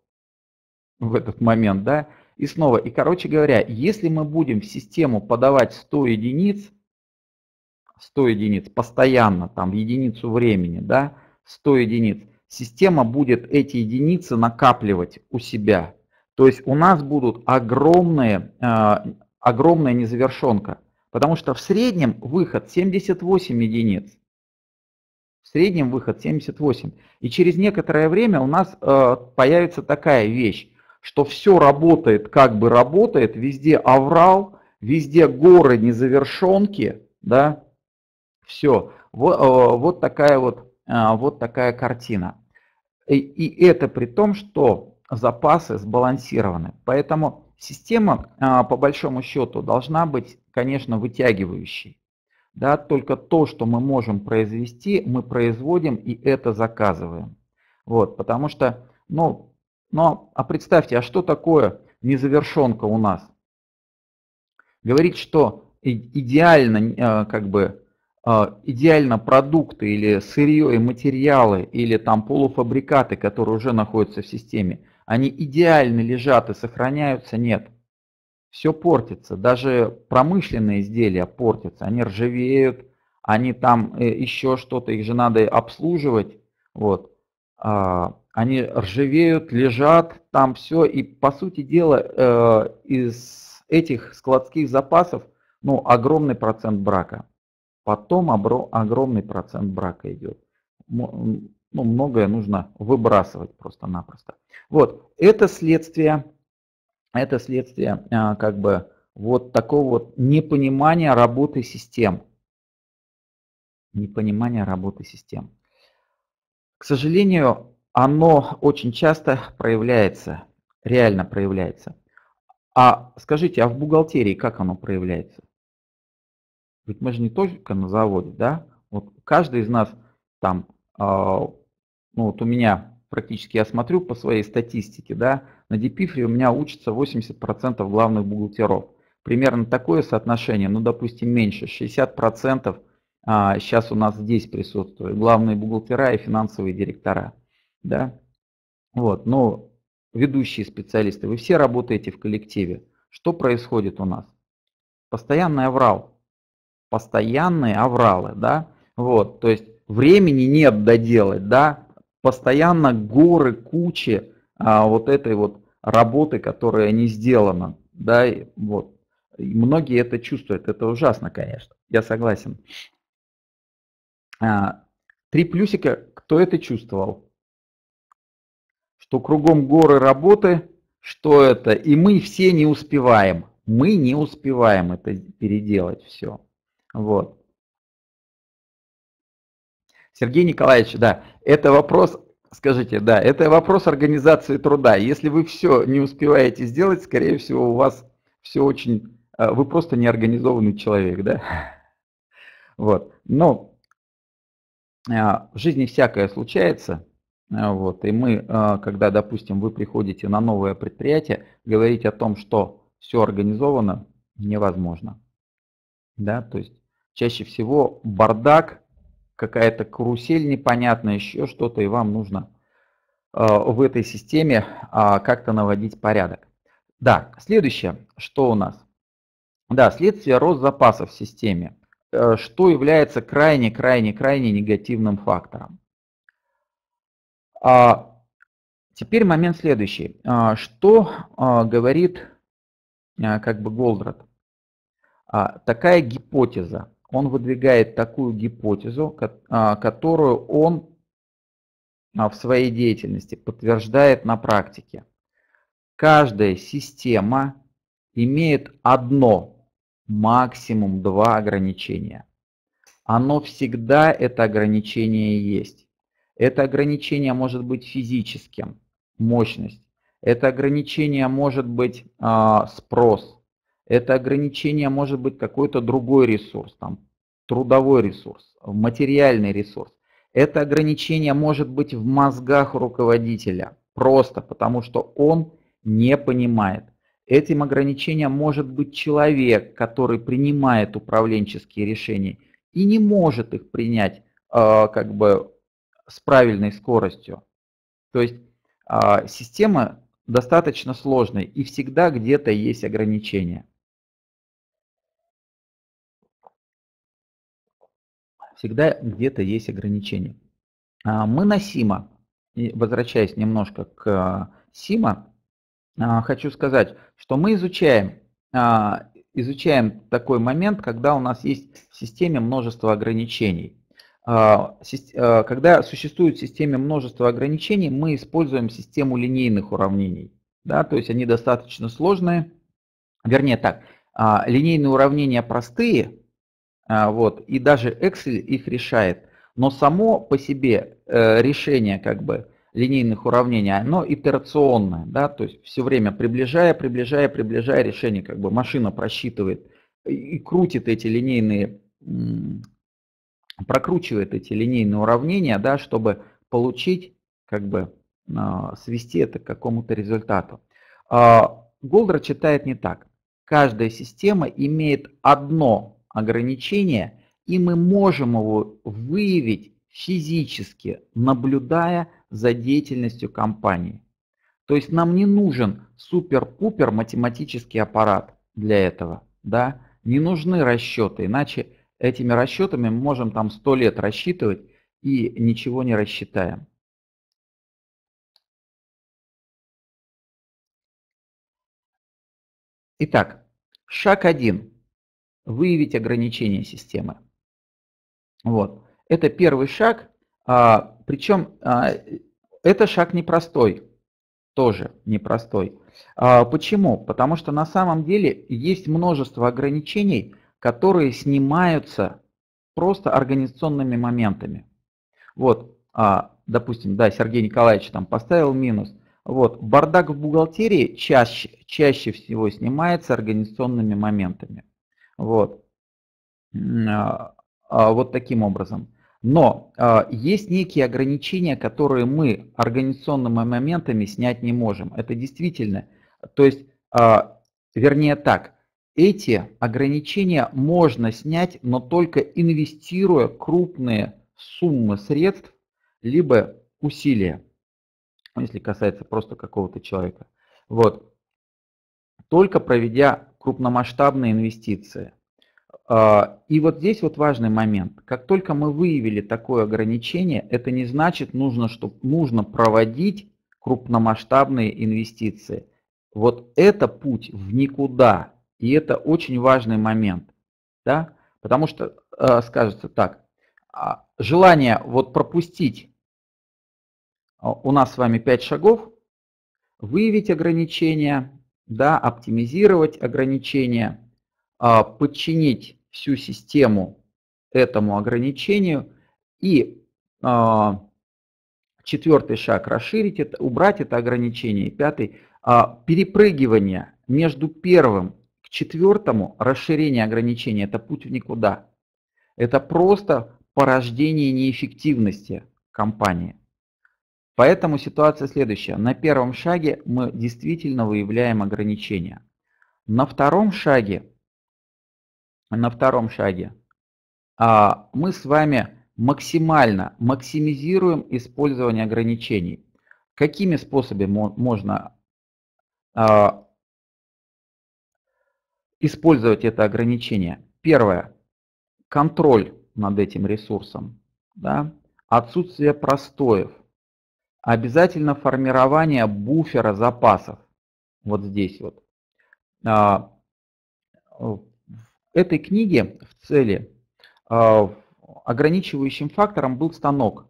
в этот момент, да, и снова, и короче говоря, если мы будем в систему подавать 100 единиц, 100 единиц постоянно, там, в единицу времени, да, 100 единиц, система будет эти единицы накапливать у себя. То есть у нас будут огромные, э, огромная незавершенка, потому что в среднем выход 78 единиц. В среднем выход 78. И через некоторое время у нас э, появится такая вещь что все работает, как бы работает, везде аврал, везде горы незавершенки, да, все. Вот, э, вот такая вот, э, вот такая картина. И, и это при том, что запасы сбалансированы. Поэтому система, э, по большому счету, должна быть, конечно, вытягивающей. Да, только то, что мы можем произвести, мы производим и это заказываем. Вот, потому что, ну, но, а представьте, а что такое незавершенка у нас? Говорит, что идеально, э, как бы, э, идеально продукты или сырье и материалы, или там полуфабрикаты, которые уже находятся в системе, они идеально лежат и сохраняются? Нет. все портится, даже промышленные изделия портятся, они ржавеют, они там э, еще что-то, их же надо обслуживать, вот. Они ржавеют, лежат, там все, и по сути дела э, из этих складских запасов, ну, огромный процент брака. Потом огромный процент брака идет. Ну, многое нужно выбрасывать просто-напросто. Вот, это следствие это следствие а, как бы вот такого вот непонимания работы систем. Непонимания работы систем. К сожалению, оно очень часто проявляется, реально проявляется. А скажите, а в бухгалтерии как оно проявляется? Ведь мы же не только на заводе, да? Вот каждый из нас там, а, ну вот у меня практически я смотрю по своей статистике, да, на Депифре у меня учатся 80% главных бухгалтеров. Примерно такое соотношение, ну, допустим, меньше, 60% а, сейчас у нас здесь присутствуют, главные бухгалтера и финансовые директора, да. Вот, но ведущие специалисты, вы все работаете в коллективе. Что происходит у нас? Постоянный аврал, постоянные авралы, да, вот, то есть времени нет доделать, да, постоянно горы, кучи а, вот этой вот работы, которая не сделана. Да, и вот. И многие это чувствуют. Это ужасно, конечно. Я согласен. А, три плюсика. Кто это чувствовал? Что кругом горы работы, что это? И мы все не успеваем. Мы не успеваем это переделать все. Вот. Сергей Николаевич, да, это вопрос, скажите, да, это вопрос организации труда. Если вы все не успеваете сделать, скорее всего, у вас все очень, э, вы просто неорганизованный человек, да. Вот, но э, в жизни всякое случается, вот, и мы, когда, допустим, вы приходите на новое предприятие, говорить о том, что все организовано, невозможно. Да, то есть чаще всего бардак, какая-то карусель непонятная, еще что-то, и вам нужно э, в этой системе а, как-то наводить порядок. Да, следующее, что у нас? Да, следствие рост запасов в системе, э, что является крайне-крайне-крайне негативным фактором. А, теперь момент следующий. А, что говорит как бы Голдрат? Такая гипотеза он выдвигает такую гипотезу, а, которую он а, в своей деятельности подтверждает на практике. Каждая система имеет одно, максимум два ограничения. Оно всегда это ограничение есть. Это ограничение может быть физическим, мощность. Это ограничение может быть э, спрос. Это ограничение может быть какой-то другой ресурс, там, трудовой ресурс, материальный ресурс. Это ограничение может быть в мозгах руководителя, просто потому что он не понимает. Этим ограничением может быть человек, который принимает управленческие решения и не может их принять э, как бы с правильной скоростью. То есть э, система достаточно сложная и всегда где-то есть ограничения. всегда где-то есть ограничения. А, мы на Сима, возвращаясь немножко к а, Сима, а, хочу сказать, что мы изучаем, изучаем такой момент, когда у нас есть в системе множество ограничений. Когда существует в системе множество ограничений, мы используем систему линейных уравнений. Да, то есть они достаточно сложные. Вернее так, линейные уравнения простые, а, вот, и даже Excel их решает. Но само по себе э, решение как бы линейных уравнений, оно итерационное, да, то есть все время приближая, приближая, приближая решение, как бы машина просчитывает и крутит эти линейные, прокручивает эти линейные уравнения, да, чтобы получить, как бы, а, свести это к какому-то результату. А, Голдер читает не так. Каждая система имеет одно ограничение, и мы можем его выявить физически, наблюдая за деятельностью компании. То есть нам не нужен супер-пупер математический аппарат. для этого, да, не нужны расчеты, иначе этими расчетами мы можем там 100 лет рассчитывать и ничего не рассчитаем. Итак, шаг 1. Выявить ограничения системы. Вот. Это первый шаг, а, причем а, это шаг непростой, тоже непростой. А, почему? Потому что на самом деле есть множество ограничений, которые снимаются просто организационными моментами. Вот, а, допустим, да, Сергей Николаевич там поставил минус. Вот, бардак в бухгалтерии чаще, чаще всего снимается организационными моментами. Вот, а, а, вот таким образом. Но э, есть некие ограничения, которые мы организационными моментами снять не можем. Это действительно, то есть, э, вернее так, эти ограничения можно снять, но только инвестируя крупные суммы средств, либо усилия, если касается просто какого-то человека. Вот. Только проведя крупномасштабные инвестиции. А, и вот здесь вот важный момент. Как только мы выявили такое ограничение, это не значит, нужно, что нужно проводить крупномасштабные инвестиции. Вот это путь в никуда. И это очень важный момент. Да? Потому что, э, скажется так, а, желание вот пропустить а, у нас с вами 5 шагов, выявить ограничения, да, оптимизировать ограничения, а, подчинить всю систему этому ограничению и а, четвертый шаг расширить это, убрать это ограничение. И пятый перепрыгивание между первым четвертому расширение ограничения это путь в никуда. Это просто порождение неэффективности компании. Поэтому ситуация следующая. На первом шаге мы действительно выявляем ограничения. На втором шаге на втором шаге, а, мы с вами максимально максимизируем использование ограничений. Какими способами можно а, использовать это ограничение? Первое. Контроль над этим ресурсом. Да? Отсутствие простоев. Обязательно формирование буфера запасов. Вот здесь вот. А, этой книге в цели а, ограничивающим фактором был станок.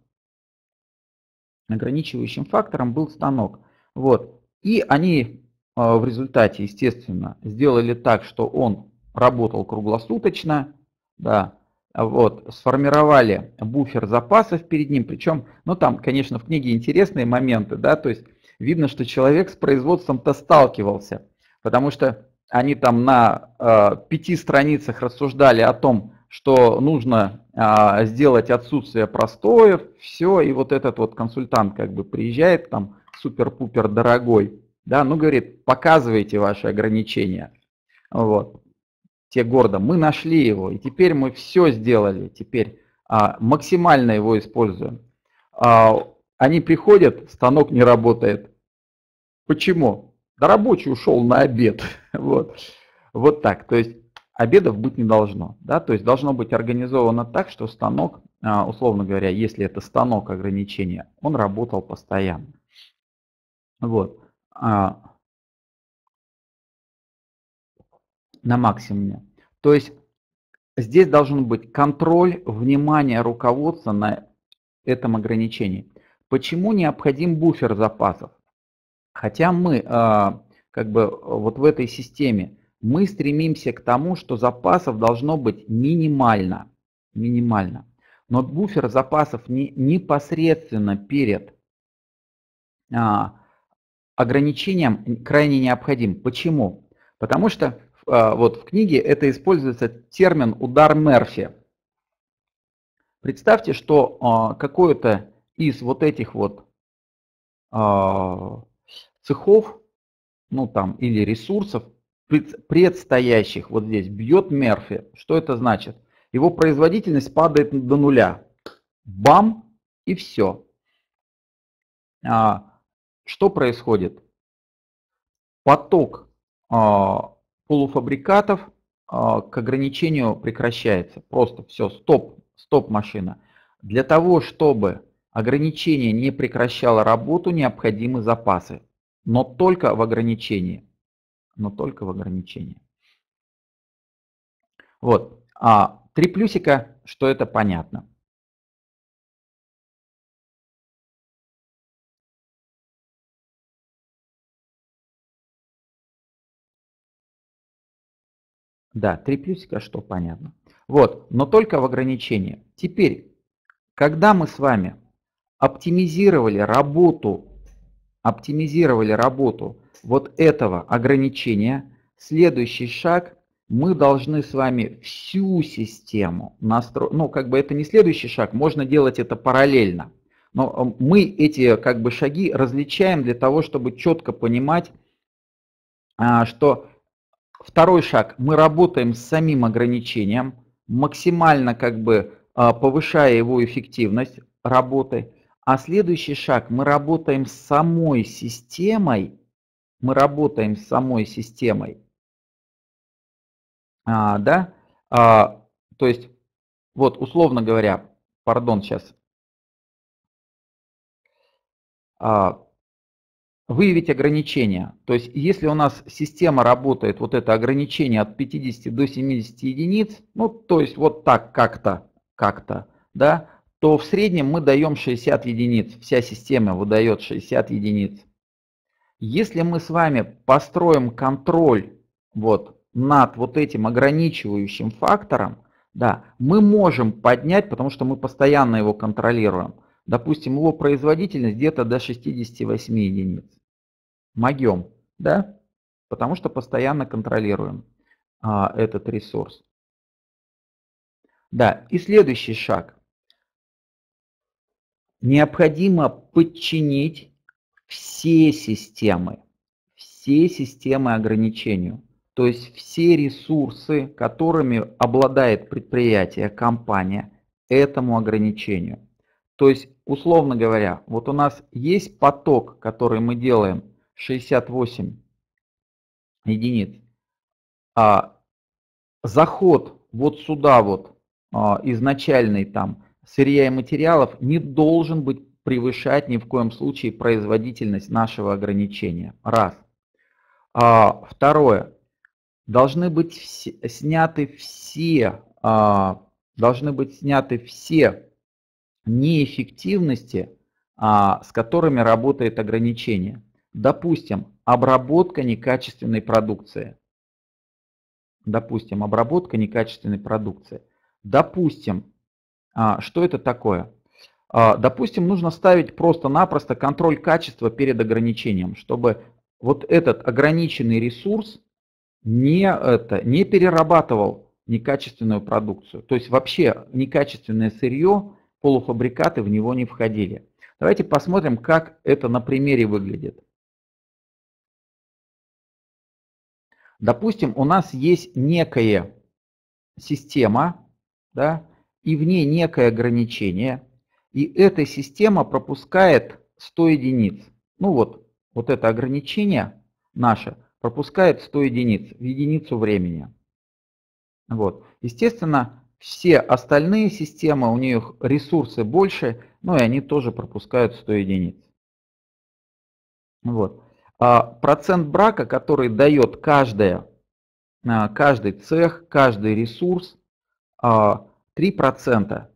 Ограничивающим фактором был станок. Вот. И они в результате, естественно, сделали так, что он работал круглосуточно, да, вот, сформировали буфер запасов перед ним, причем, ну там, конечно, в книге интересные моменты, да, то есть видно, что человек с производством-то сталкивался, потому что они там на э, пяти страницах рассуждали о том, что нужно э, сделать отсутствие простоев, все, и вот этот вот консультант как бы приезжает там супер-пупер дорогой, да, ну говорит, показывайте ваши ограничения. Вот. Те гордо, мы нашли его, и теперь мы все сделали, теперь а, максимально его используем. А, они приходят, станок не работает. Почему? Да рабочий ушел на обед. вот. вот так. То есть обедов быть не должно. Да? То есть должно быть организовано так, что станок, а, условно говоря, если это станок ограничения, он работал постоянно. Вот. А, на максимуме. То есть здесь должен быть контроль внимания руководства на этом ограничении. Почему необходим буфер запасов? Хотя мы а, как бы вот в этой системе, мы стремимся к тому, что запасов должно быть минимально. Минимально. Но буфер запасов не, непосредственно перед а, ограничением крайне необходим. Почему? Потому что а, вот в книге это используется термин удар Мерфи. Представьте, что а, какой-то из вот этих вот а, цехов, ну там, или ресурсов, предстоящих вот здесь, бьет Мерфи. Что это значит? Его производительность падает до нуля. Бам, и все. Что происходит? Поток а, полуфабрикатов а, к ограничению прекращается. Просто все, стоп, стоп машина. Для того, чтобы ограничение не прекращало работу, необходимы запасы. Но только в ограничении. Но только в ограничении. Вот. А три плюсика, что это понятно. Да, три плюсика, что понятно. Вот, но только в ограничении. Теперь, когда мы с вами оптимизировали работу, оптимизировали работу вот этого ограничения, следующий шаг, мы должны с вами всю систему настроить. Ну, как бы это не следующий шаг, можно делать это параллельно. Но э, мы эти как бы шаги различаем для того, чтобы четко понимать, а, что Второй шаг. Мы работаем с самим ограничением, максимально как бы а, повышая его эффективность работы. А следующий шаг. Мы работаем с самой системой. Мы работаем с самой системой. А, да? А, то есть, вот условно говоря, пардон, сейчас. А, выявить ограничения. То есть если у нас система работает, вот это ограничение от 50 до 70 единиц, ну то есть вот так как-то, как-то, да, то в среднем мы даем 60 единиц. Вся система выдает 60 единиц. Если мы с вами построим контроль вот над вот этим ограничивающим фактором, да, мы можем поднять, потому что мы постоянно его контролируем, допустим, его производительность где-то до 68 единиц. Могем, да? Потому что постоянно контролируем а, этот ресурс. Да, и следующий шаг. Необходимо подчинить все системы, все системы ограничению. То есть все ресурсы, которыми обладает предприятие, компания, этому ограничению. То есть, условно говоря, вот у нас есть поток, который мы делаем 68 единиц. А заход вот сюда вот, а, изначальный там сырья и материалов, не должен быть превышать ни в коем случае производительность нашего ограничения. Раз. А, второе. Должны быть все, сняты все, а, должны быть сняты все неэффективности, а, с которыми работает ограничение. Допустим, обработка некачественной продукции. Допустим, обработка некачественной продукции. Допустим, а, что это такое? А, допустим, нужно ставить просто-напросто контроль качества перед ограничением, чтобы вот этот ограниченный ресурс не, это, не перерабатывал некачественную продукцию. То есть вообще некачественное сырье, полуфабрикаты в него не входили. Давайте посмотрим, как это на примере выглядит. Допустим, у нас есть некая система, да, и в ней некое ограничение, и эта система пропускает 100 единиц. Ну вот, вот это ограничение наше пропускает 100 единиц в единицу времени. Вот. Естественно, все остальные системы, у них ресурсы больше, ну и они тоже пропускают 100 единиц. Вот. А процент брака, который дает каждая, а, каждый цех, каждый ресурс, 3%. А,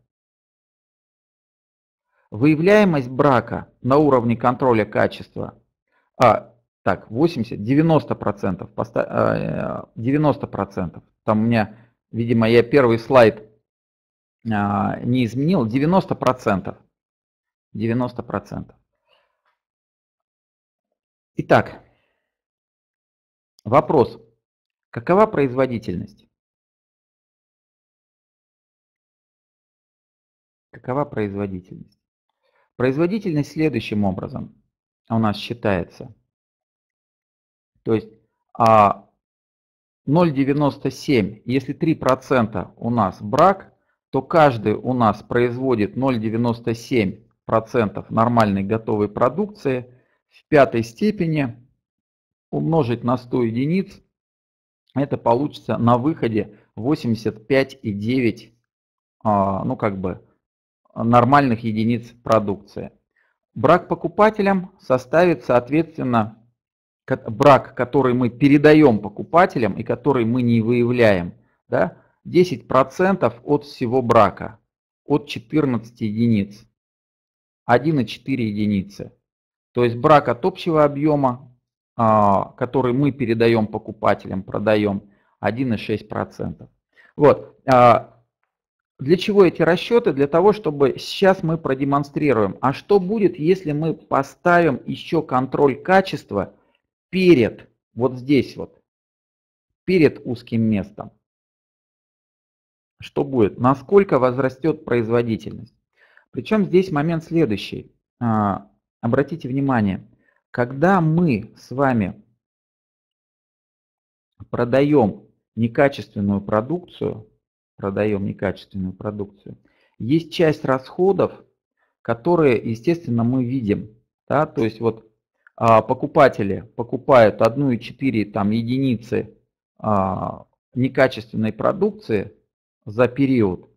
Выявляемость брака на уровне контроля качества, а, так, 80, 90%, 90%. Там у меня, видимо, я первый слайд не изменил, 90%. 90%. Итак, вопрос. Какова производительность? Какова производительность? Производительность следующим образом у нас считается. То есть 0,97, а, если 3% у нас брак, то каждый у нас производит 0,97% нормальной готовой продукции – в пятой степени умножить на 100 единиц это получится на выходе 85,9, а, ну как бы, нормальных единиц продукции. Брак покупателям составит, соответственно, брак, который мы передаем покупателям и который мы не выявляем, да, 10% от всего брака, от 14 единиц, 1,4 единицы. То есть брак от общего объема, а, который мы передаем покупателям, продаем, 1,6%. Вот. А, для чего эти расчеты? Для того, чтобы сейчас мы продемонстрируем, а что будет, если мы поставим еще контроль качества перед, вот здесь вот, перед узким местом. Что будет? Насколько возрастет производительность? Причем здесь момент следующий. А, обратите внимание, когда мы с вами продаем некачественную продукцию, продаем некачественную продукцию, есть часть расходов, которые, естественно, мы видим. Да? То есть вот покупатели покупают 1,4 там, единицы а, некачественной продукции за период.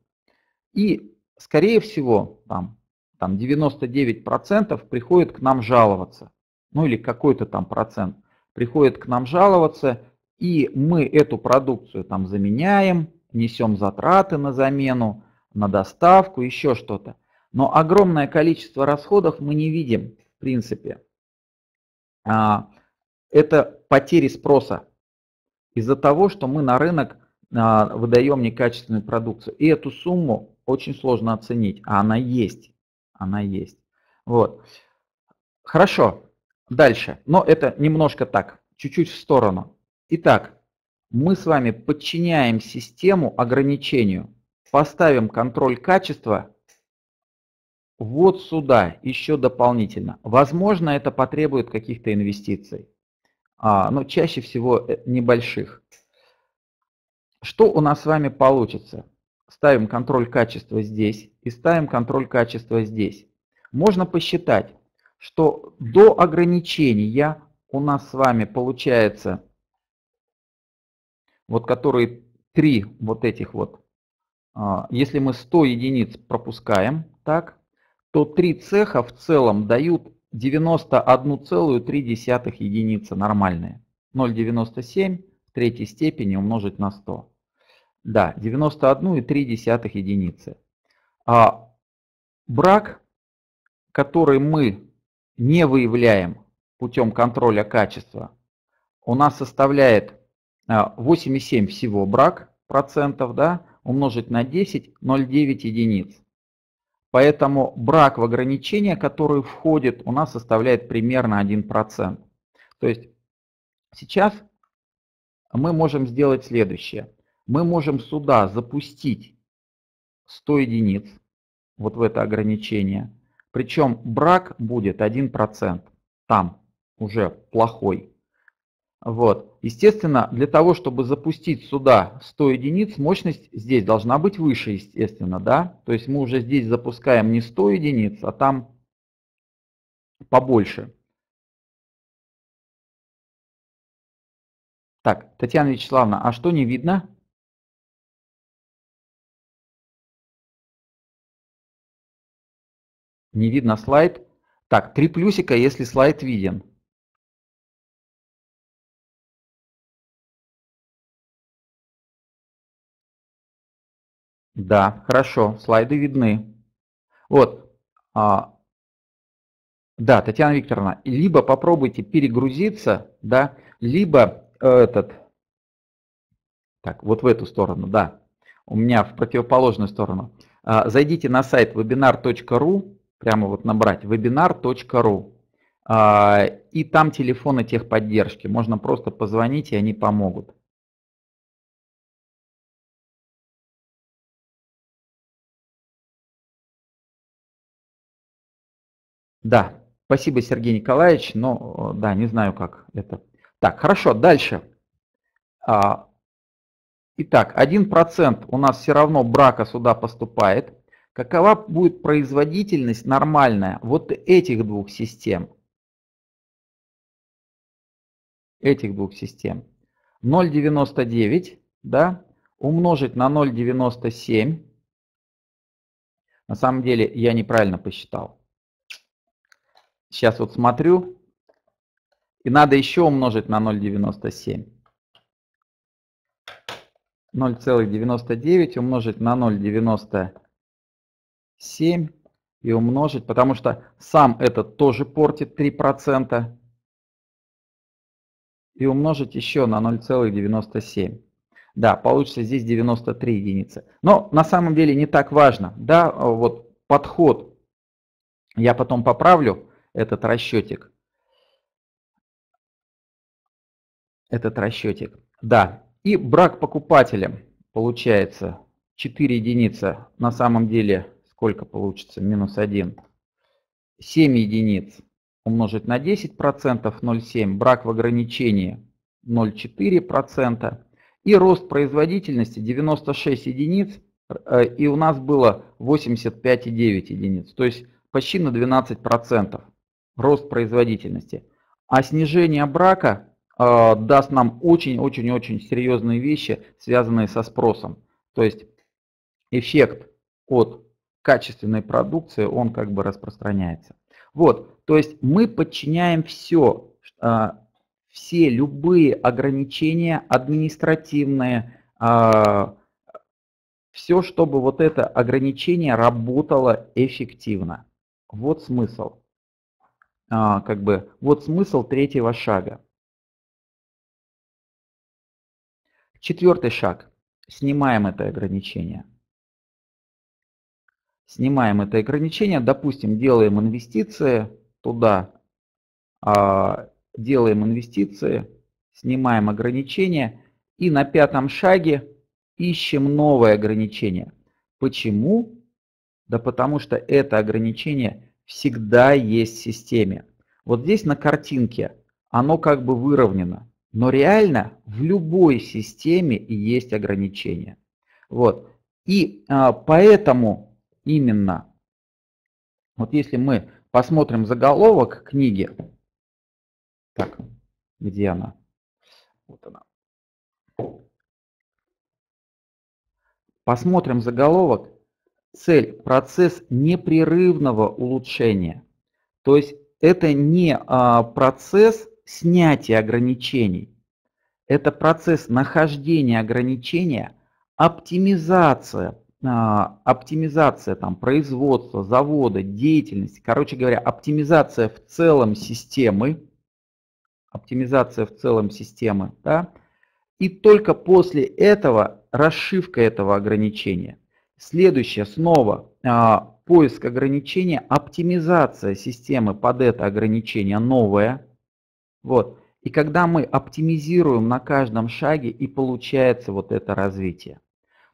И, скорее всего, там, там 99% приходит к нам жаловаться. Ну или какой-то там процент приходит к нам жаловаться, и мы эту продукцию там заменяем, несем затраты на замену, на доставку, еще что-то. Но огромное количество расходов мы не видим, в принципе. А, это потери спроса из-за того, что мы на рынок а, выдаем некачественную продукцию. И эту сумму очень сложно оценить, а она есть. Она есть. Вот. Хорошо. Дальше. Но это немножко так, чуть-чуть в сторону. Итак, мы с вами подчиняем систему ограничению. Поставим контроль качества вот сюда еще дополнительно. Возможно, это потребует каких-то инвестиций, а, но чаще всего э, небольших. Что у нас с вами получится? Ставим контроль качества здесь и ставим контроль качества здесь. Можно посчитать, что до ограничения у нас с вами получается вот которые три вот этих вот, а, если мы 100 единиц пропускаем, так, то три цеха в целом дают 91,3 единицы нормальные. 0,97 в третьей степени умножить на 100. Да, 91,3 единицы. А брак, который мы не выявляем путем контроля качества, у нас составляет 8,7 всего брак процентов, да, умножить на 10, 0,9 единиц. Поэтому брак в ограничение, который входит, у нас составляет примерно 1%. То есть сейчас мы можем сделать следующее. Мы можем сюда запустить 100 единиц, вот в это ограничение. Причем брак будет 1%, там уже плохой. Вот. Естественно, для того, чтобы запустить сюда 100 единиц, мощность здесь должна быть выше, естественно, да? То есть мы уже здесь запускаем не 100 единиц, а там побольше. Так, Татьяна Вячеславовна, а что не видно? Не видно слайд. Так, три плюсика, если слайд виден. Да, хорошо, слайды видны. Вот. А, да, Татьяна Викторовна, либо попробуйте перегрузиться, да, либо э, этот, так, вот в эту сторону, да, у меня в противоположную сторону. А, зайдите на сайт webinar.ru, прямо вот набрать webinar.ru, а, и там телефоны техподдержки, можно просто позвонить, и они помогут. Да, спасибо, Сергей Николаевич, но да, не знаю, как это. Так, хорошо, дальше. А, итак, 1% у нас все равно брака сюда поступает. Какова будет производительность нормальная вот этих двух систем? Этих двух систем. 0,99 да, умножить на 0,97. На самом деле я неправильно посчитал. Сейчас вот смотрю. И надо еще умножить на 0,97. 0,99 умножить на 0,97 и умножить, потому что сам этот тоже портит 3%. И умножить еще на 0,97. Да, получится здесь 93 единицы. Но на самом деле не так важно. Да, вот подход. Я потом поправлю этот расчетик. Этот расчетик. Да, и брак покупателя получается 4 единицы. На самом деле сколько получится? Минус 1. 7 единиц умножить на 10%, 0,7. Брак в ограничении 0,4%. И рост производительности 96 единиц, э, и у нас было 85,9 единиц. То есть почти на 12% рост производительности. А снижение брака э, даст нам очень-очень-очень серьезные вещи, связанные со спросом. То есть эффект от качественной продукции, он как бы распространяется. Вот, то есть мы подчиняем все, э, все любые ограничения административные, э, все, чтобы вот это ограничение работало эффективно. Вот смысл. А, как бы, вот смысл третьего шага. Четвертый шаг. Снимаем это ограничение. Снимаем это ограничение, допустим, делаем инвестиции туда, а, делаем инвестиции, снимаем ограничение и на пятом шаге ищем новое ограничение. Почему? Да потому что это ограничение всегда есть в системе. Вот здесь на картинке оно как бы выровнено, но реально в любой системе есть ограничения. Вот. И а, поэтому именно, вот если мы посмотрим заголовок книги, так, где она? Вот она. Посмотрим заголовок, цель – процесс непрерывного улучшения. То есть это не а, процесс снятия ограничений, это процесс нахождения ограничения, оптимизация, а, оптимизация там, производства, завода, деятельности, короче говоря, оптимизация в целом системы, оптимизация в целом системы, да, и только после этого расшивка этого ограничения. Следующее, снова а, поиск ограничения, оптимизация системы под это ограничение новое. Вот. И когда мы оптимизируем на каждом шаге, и получается вот это развитие.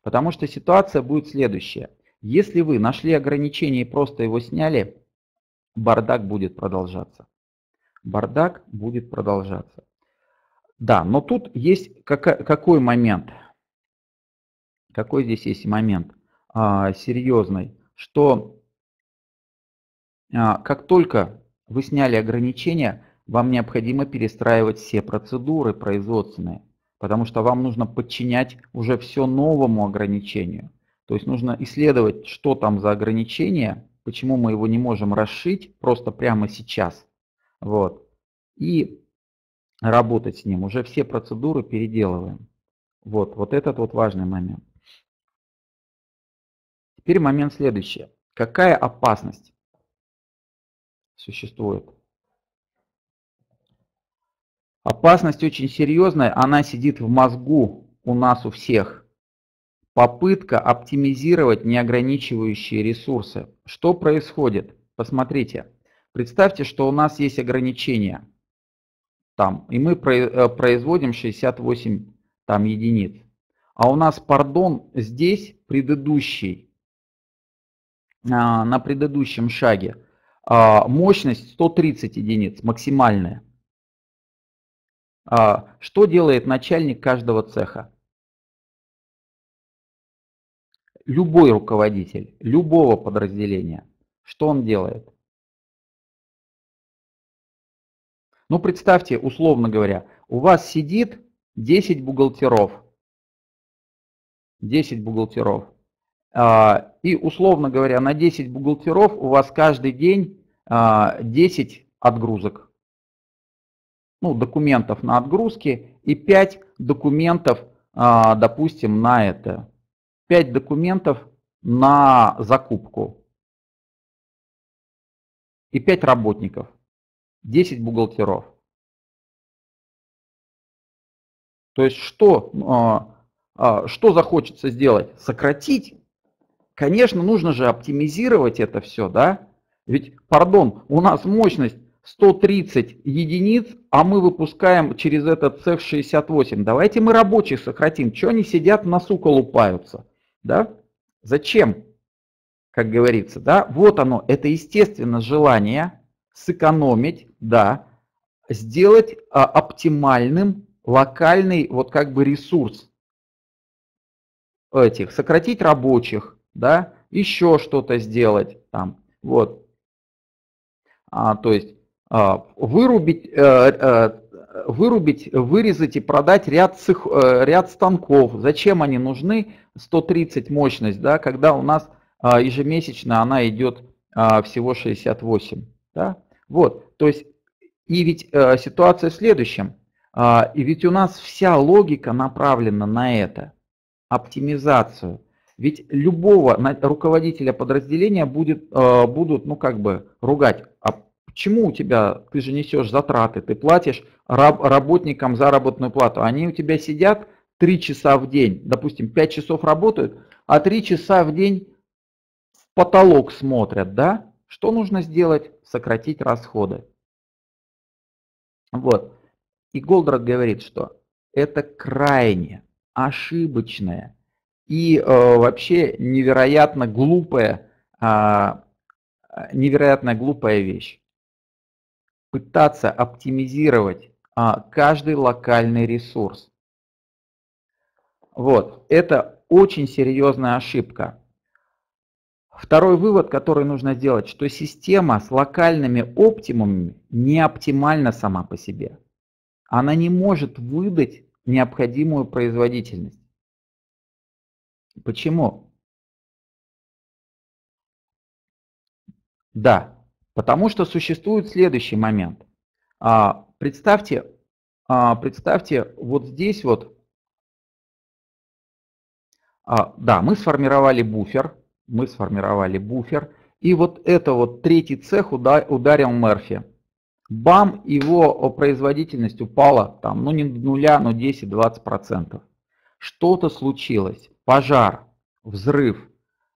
Потому что ситуация будет следующая. Если вы нашли ограничение и просто его сняли, бардак будет продолжаться. Бардак будет продолжаться. Да, но тут есть какой момент? Какой здесь есть момент? А, серьезной, что а, как только вы сняли ограничения, вам необходимо перестраивать все процедуры производственные, потому что вам нужно подчинять уже все новому ограничению. То есть нужно исследовать, что там за ограничение, почему мы его не можем расшить просто прямо сейчас. Вот. И работать с ним. Уже все процедуры переделываем. Вот, вот этот вот важный момент. Теперь момент следующий. Какая опасность существует? Опасность очень серьезная, она сидит в мозгу у нас у всех. Попытка оптимизировать неограничивающие ресурсы. Что происходит? Посмотрите. Представьте, что у нас есть ограничения. Там, и мы э, производим 68 там, единиц. А у нас, пардон, здесь предыдущий на предыдущем шаге. А, мощность 130 единиц, максимальная. А, что делает начальник каждого цеха? Любой руководитель, любого подразделения. Что он делает? Ну, представьте, условно говоря, у вас сидит 10 бухгалтеров. 10 бухгалтеров. А, и условно говоря, на 10 бухгалтеров у вас каждый день 10 а, отгрузок. Ну, документов на отгрузки и 5 документов, а, допустим, на это. 5 документов на закупку. И 5 работников. 10 бухгалтеров. То есть что, что захочется сделать? Сократить Конечно, нужно же оптимизировать это все, да? Ведь, пардон, у нас мощность 130 единиц, а мы выпускаем через этот цех 68. Давайте мы рабочих сократим. Что они сидят, на носу колупаются? Да? Зачем? Как говорится, да? Вот оно, это естественно желание сэкономить, да, сделать а, оптимальным локальный вот как бы ресурс этих, сократить рабочих, да, еще что-то сделать там, вот. А, то есть а, вырубить, а, а, вырубить, вырезать и продать ряд, цех, ряд станков. Зачем они нужны? 130 мощность, да, когда у нас а, ежемесячно она идет а, всего 68. Да? Вот, то есть, и ведь ситуация в следующем. И ведь у нас вся логика направлена на это, оптимизацию. Ведь любого руководителя подразделения будет, э, будут, ну как бы, ругать. А почему у тебя, ты же несешь затраты, ты платишь работникам заработную плату. Они у тебя сидят 3 часа в день, допустим, 5 часов работают, а 3 часа в день в потолок смотрят, да? Что нужно сделать? Сократить расходы. Вот. И Голдрат говорит, что это крайне ошибочное и э, вообще невероятно глупая, э, невероятно глупая вещь. Пытаться оптимизировать э, каждый локальный ресурс. Вот, это очень серьезная ошибка. Второй вывод, который нужно сделать, что система с локальными оптимумами не оптимальна сама по себе. Она не может выдать необходимую производительность. Почему? Да, потому что существует следующий момент. А, представьте, а, представьте, вот здесь вот, а, да, мы сформировали буфер, мы сформировали буфер, и вот это вот третий цех ударил Мерфи. Бам, его производительность упала, там, ну не до нуля, но 10-20%. Что-то случилось. Пожар, взрыв,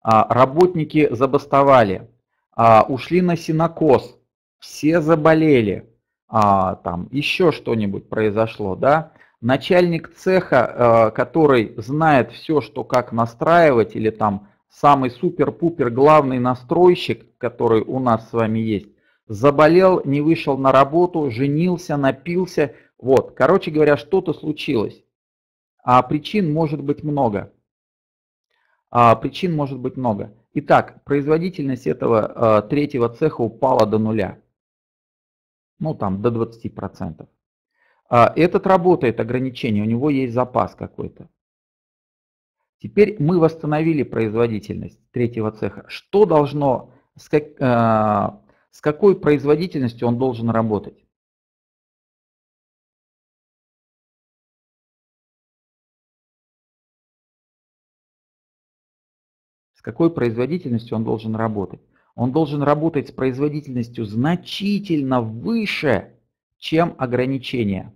а, работники забастовали, а, ушли на синокос, все заболели, а, там еще что-нибудь произошло, да, начальник цеха, который знает все, что как настраивать, или там самый супер-пупер главный настройщик, который у нас с вами есть, заболел, не вышел на работу, женился, напился, вот, короче говоря, что-то случилось. А причин может быть много. А причин может быть много. Итак, производительность этого а, третьего цеха упала до нуля. Ну там до 20%. А, этот работает ограничение, у него есть запас какой-то. Теперь мы восстановили производительность третьего цеха. Что должно, с, как, с какой производительностью он должен работать? Какой производительностью он должен работать? Он должен работать с производительностью значительно выше, чем ограничение.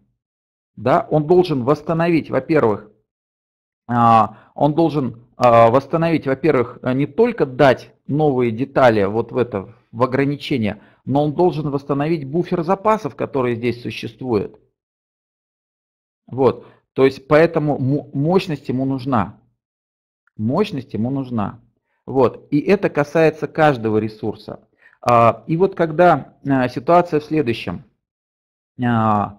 Да? Он должен восстановить, во-первых, а, он должен а, восстановить, во-первых, не только дать новые детали вот в это, в ограничение, но он должен восстановить буфер запасов, который здесь существует. Вот, то есть поэтому мощность ему нужна. Мощность ему нужна. Вот. И это касается каждого ресурса. А, и вот когда а, ситуация в следующем. А,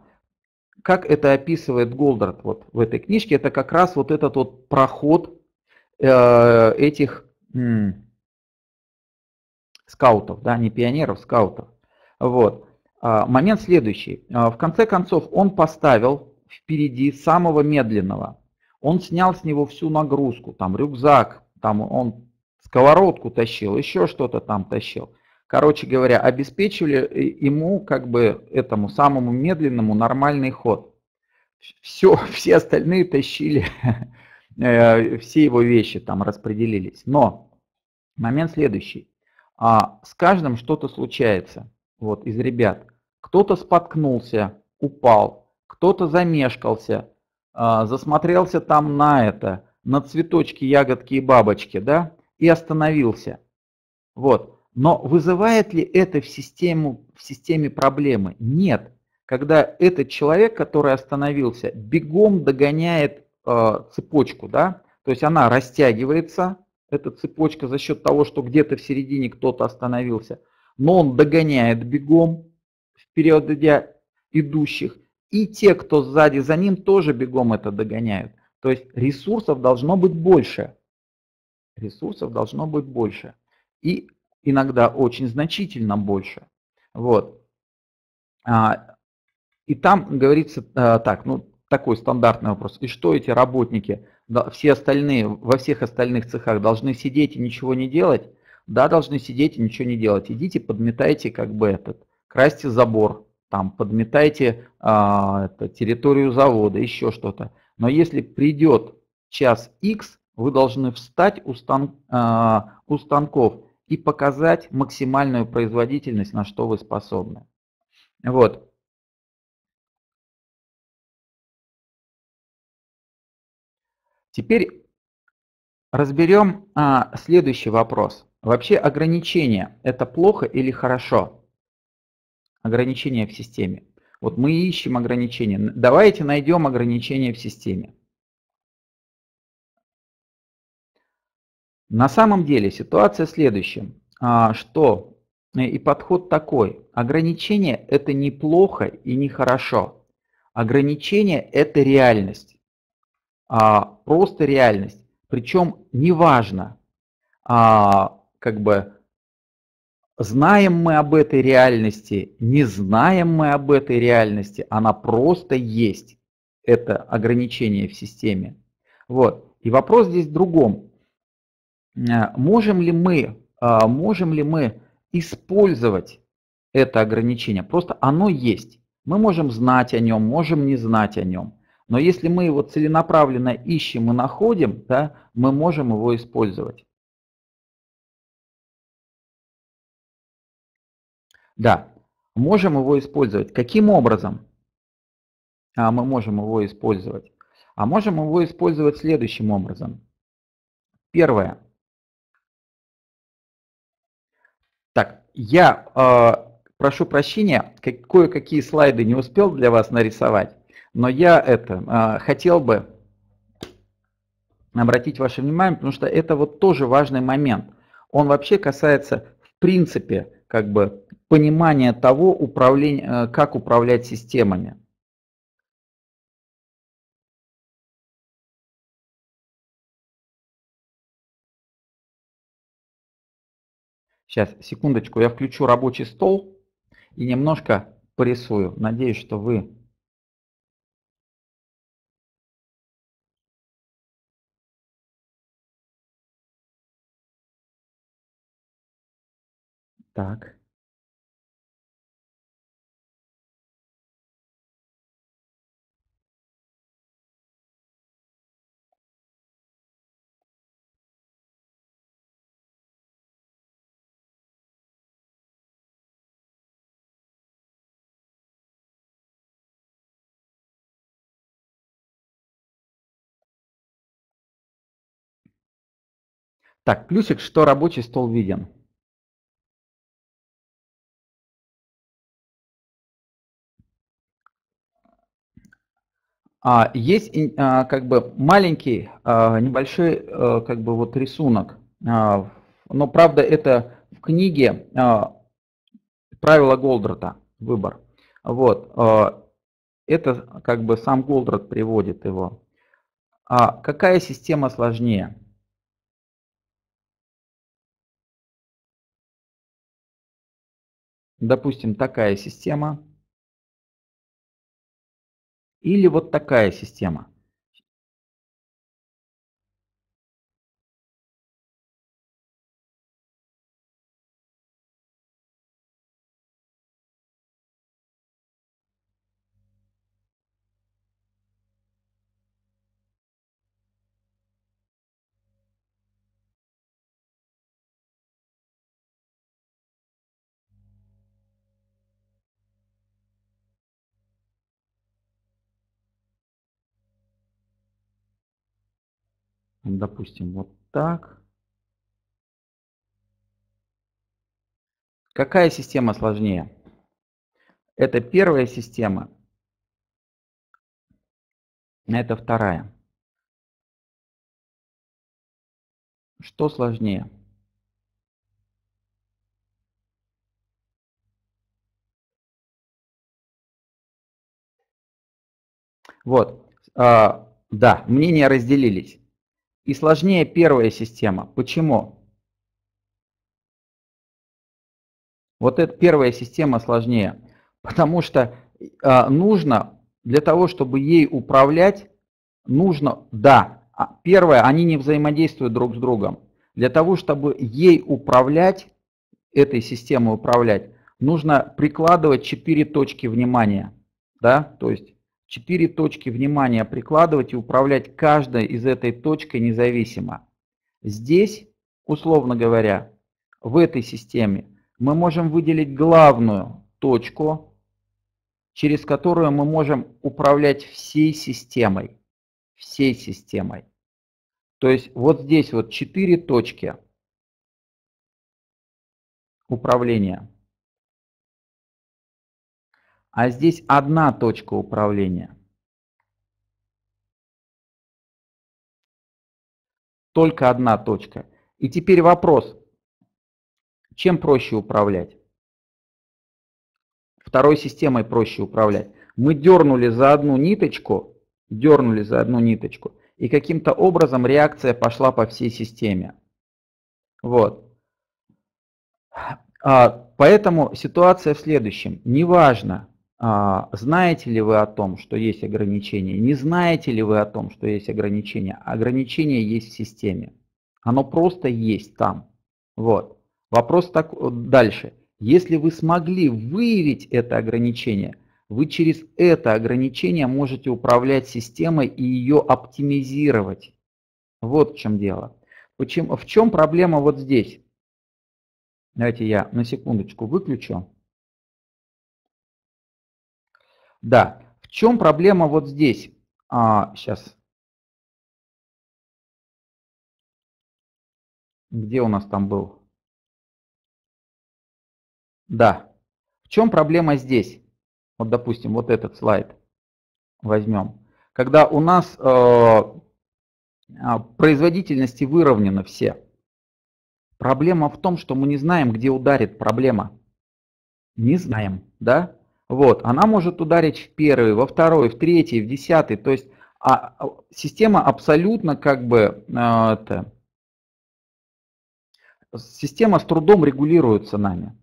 как это описывает Голдард вот в этой книжке, это как раз вот этот вот проход э, этих скаутов, да, не пионеров, скаутов. Вот. Момент следующий. В конце концов, он поставил впереди самого медленного. Он снял с него всю нагрузку, там рюкзак, там он сковородку тащил, еще что-то там тащил. Короче говоря, обеспечивали ему, как бы этому самому медленному, нормальный ход. Все, все остальные тащили, э, все его вещи там распределились. Но момент следующий. А с каждым что-то случается. Вот из ребят. Кто-то споткнулся, упал, кто-то замешкался, а, засмотрелся там на это, на цветочки, ягодки и бабочки, да, и остановился. Вот. Но вызывает ли это в, систему, в системе проблемы? Нет. Когда этот человек, который остановился, бегом догоняет э, цепочку, да, то есть она растягивается, эта цепочка за счет того, что где-то в середине кто-то остановился, но он догоняет бегом вперед идущих, и те, кто сзади за ним, тоже бегом это догоняют. То есть ресурсов должно быть больше. Ресурсов должно быть больше. И иногда очень значительно больше. Вот. А, и там говорится а, так, ну такой стандартный вопрос. И что эти работники, все остальные, во всех остальных цехах должны сидеть и ничего не делать? Да, должны сидеть и ничего не делать. Идите, подметайте как бы этот, красьте забор, там подметайте а, это, территорию завода, еще что-то. Но если придет час X, вы должны встать у, стан, а, у станков и показать максимальную производительность, на что вы способны. Вот. Теперь разберем а, следующий вопрос. Вообще ограничения – это плохо или хорошо? Ограничения в системе. Вот мы ищем ограничения. Давайте найдем ограничения в системе. На самом деле ситуация следующая, что э, и подход такой. Ограничение – это не плохо и не хорошо. Ограничение – это реальность. А, просто реальность. Причем неважно, а, как бы знаем мы об этой реальности, не знаем мы об этой реальности, она просто есть. Это ограничение в системе. Вот. И вопрос здесь в другом. Э, можем ли мы, а, можем ли мы использовать это ограничение? Просто оно есть. Мы можем знать о нем, можем не знать о нем. Но если мы его целенаправленно ищем и находим, да, мы можем его использовать. Да, можем его использовать. Каким образом а, мы можем его использовать? А можем его использовать следующим образом. Первое. Так, я э, прошу прощения, кое-какие слайды не успел для вас нарисовать, но я это э, хотел бы обратить ваше внимание, потому что это вот тоже важный момент. Он вообще касается, в принципе, как бы понимания того, управления, э, как управлять системами. Сейчас, секундочку, я включу рабочий стол и немножко порисую. Надеюсь, что вы Так. Так, плюсик, что рабочий стол виден. А, есть а, как бы маленький а, небольшой как бы вот рисунок, но правда это в книге правила Голдрата выбор. Вот это как бы сам Голдрат приводит его. А какая система сложнее? Допустим, такая система. Или вот такая система. Допустим, вот так. Какая система сложнее? Это первая система. Это вторая. Что сложнее? Вот, а, да, мнения разделились. И сложнее первая система. Почему? Вот эта первая система сложнее. Потому что э, нужно, для того, чтобы ей управлять, нужно, да, а, первое, они не взаимодействуют друг с другом. Для того, чтобы ей управлять, этой системой управлять, нужно прикладывать четыре точки внимания. Да? То есть четыре точки внимания прикладывать и управлять каждой из этой точкой независимо. Здесь, условно говоря, в этой системе мы можем выделить главную точку, через которую мы можем управлять всей системой. Всей системой. То есть вот здесь вот четыре точки управления. А здесь одна точка управления. Только одна точка. И теперь вопрос, чем проще управлять? Второй системой проще управлять. Мы дернули за одну ниточку, дернули за одну ниточку, и каким-то образом реакция пошла по всей системе. Вот. А, поэтому ситуация в следующем. Неважно, знаете ли вы о том, что есть ограничения? Не знаете ли вы о том, что есть ограничения? Ограничение есть в системе. Оно просто есть там. Вот. Вопрос так дальше. Если вы смогли выявить это ограничение, вы через это ограничение можете управлять системой и ее оптимизировать. Вот в чем дело. Почему, в чем проблема вот здесь? Давайте я на секундочку выключу. Да, в чем проблема вот здесь? А, сейчас. Где у нас там был? Да. В чем проблема здесь? Вот, допустим, вот этот слайд возьмем. Когда у нас э, а, производительности выровнены все. Проблема в том, что мы не знаем, где ударит проблема. Не знаем, да? Вот, она может ударить в первый, во второй, в третий, в десятый. То есть а, а система абсолютно как бы а, это, система с трудом регулируется нами.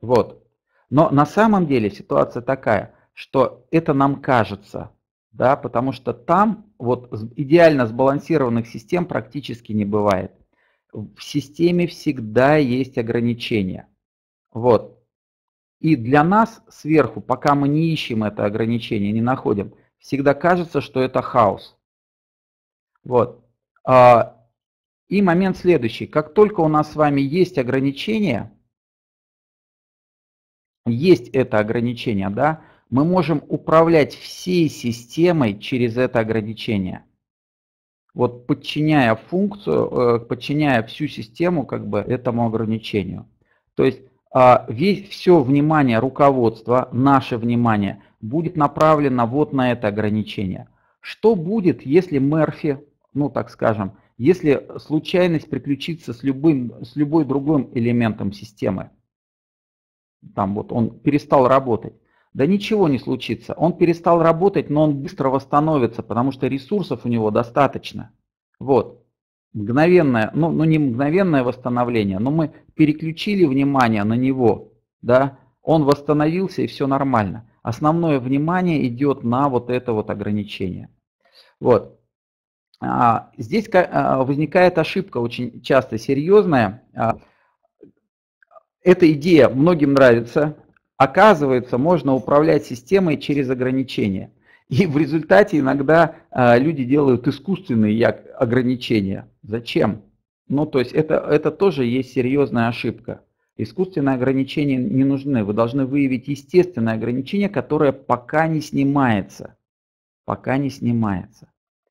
Вот. Но на самом деле ситуация такая, что это нам кажется, да, потому что там вот идеально сбалансированных систем практически не бывает. В системе всегда есть ограничения. Вот. И для нас сверху, пока мы не ищем это ограничение, не находим, всегда кажется, что это хаос. Вот. А, и момент следующий. Как только у нас с вами есть ограничение, есть это ограничение, да, мы можем управлять всей системой через это ограничение. Вот подчиняя функцию, э, подчиняя всю систему как бы этому ограничению. То есть весь, все внимание руководства, наше внимание будет направлено вот на это ограничение. Что будет, если Мерфи, ну так скажем, если случайность приключится с, любым, с любой другим элементом системы? Там вот он перестал работать. Да ничего не случится. Он перестал работать, но он быстро восстановится, потому что ресурсов у него достаточно. Вот мгновенное, ну, ну не мгновенное восстановление, но мы переключили внимание на него, да, он восстановился и все нормально. основное внимание идет на вот это вот ограничение. Вот. А, здесь а, возникает ошибка очень часто серьезная. А, эта идея многим нравится. Оказывается, можно управлять системой через ограничения. И в результате иногда люди делают искусственные ограничения. Зачем? Ну, то есть это, это тоже есть серьезная ошибка. Искусственные ограничения не нужны. Вы должны выявить естественное ограничение, которое пока не снимается. Пока не снимается.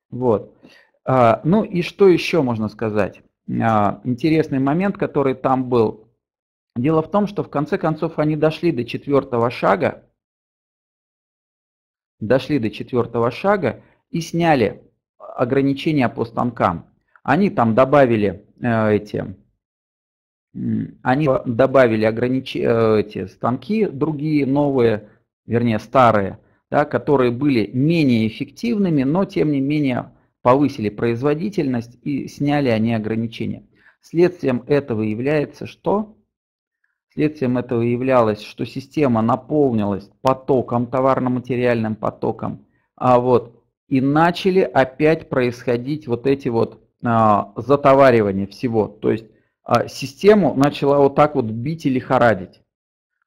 Вот. А, ну и что еще можно сказать? А, интересный момент, который там был. Дело в том, что в конце концов они дошли до четвертого шага, дошли до четвертого шага и сняли ограничения по станкам. Они там добавили э, эти, они добавили огранич... Э, эти станки, другие новые, вернее старые, да, которые были менее эффективными, но тем не менее повысили производительность и сняли они ограничения. Следствием этого является что? Следствием этого являлось, что система наполнилась потоком, товарно-материальным потоком, а вот и начали опять происходить вот эти вот а, затоваривания всего. То есть а, систему начала вот так вот бить и лихорадить.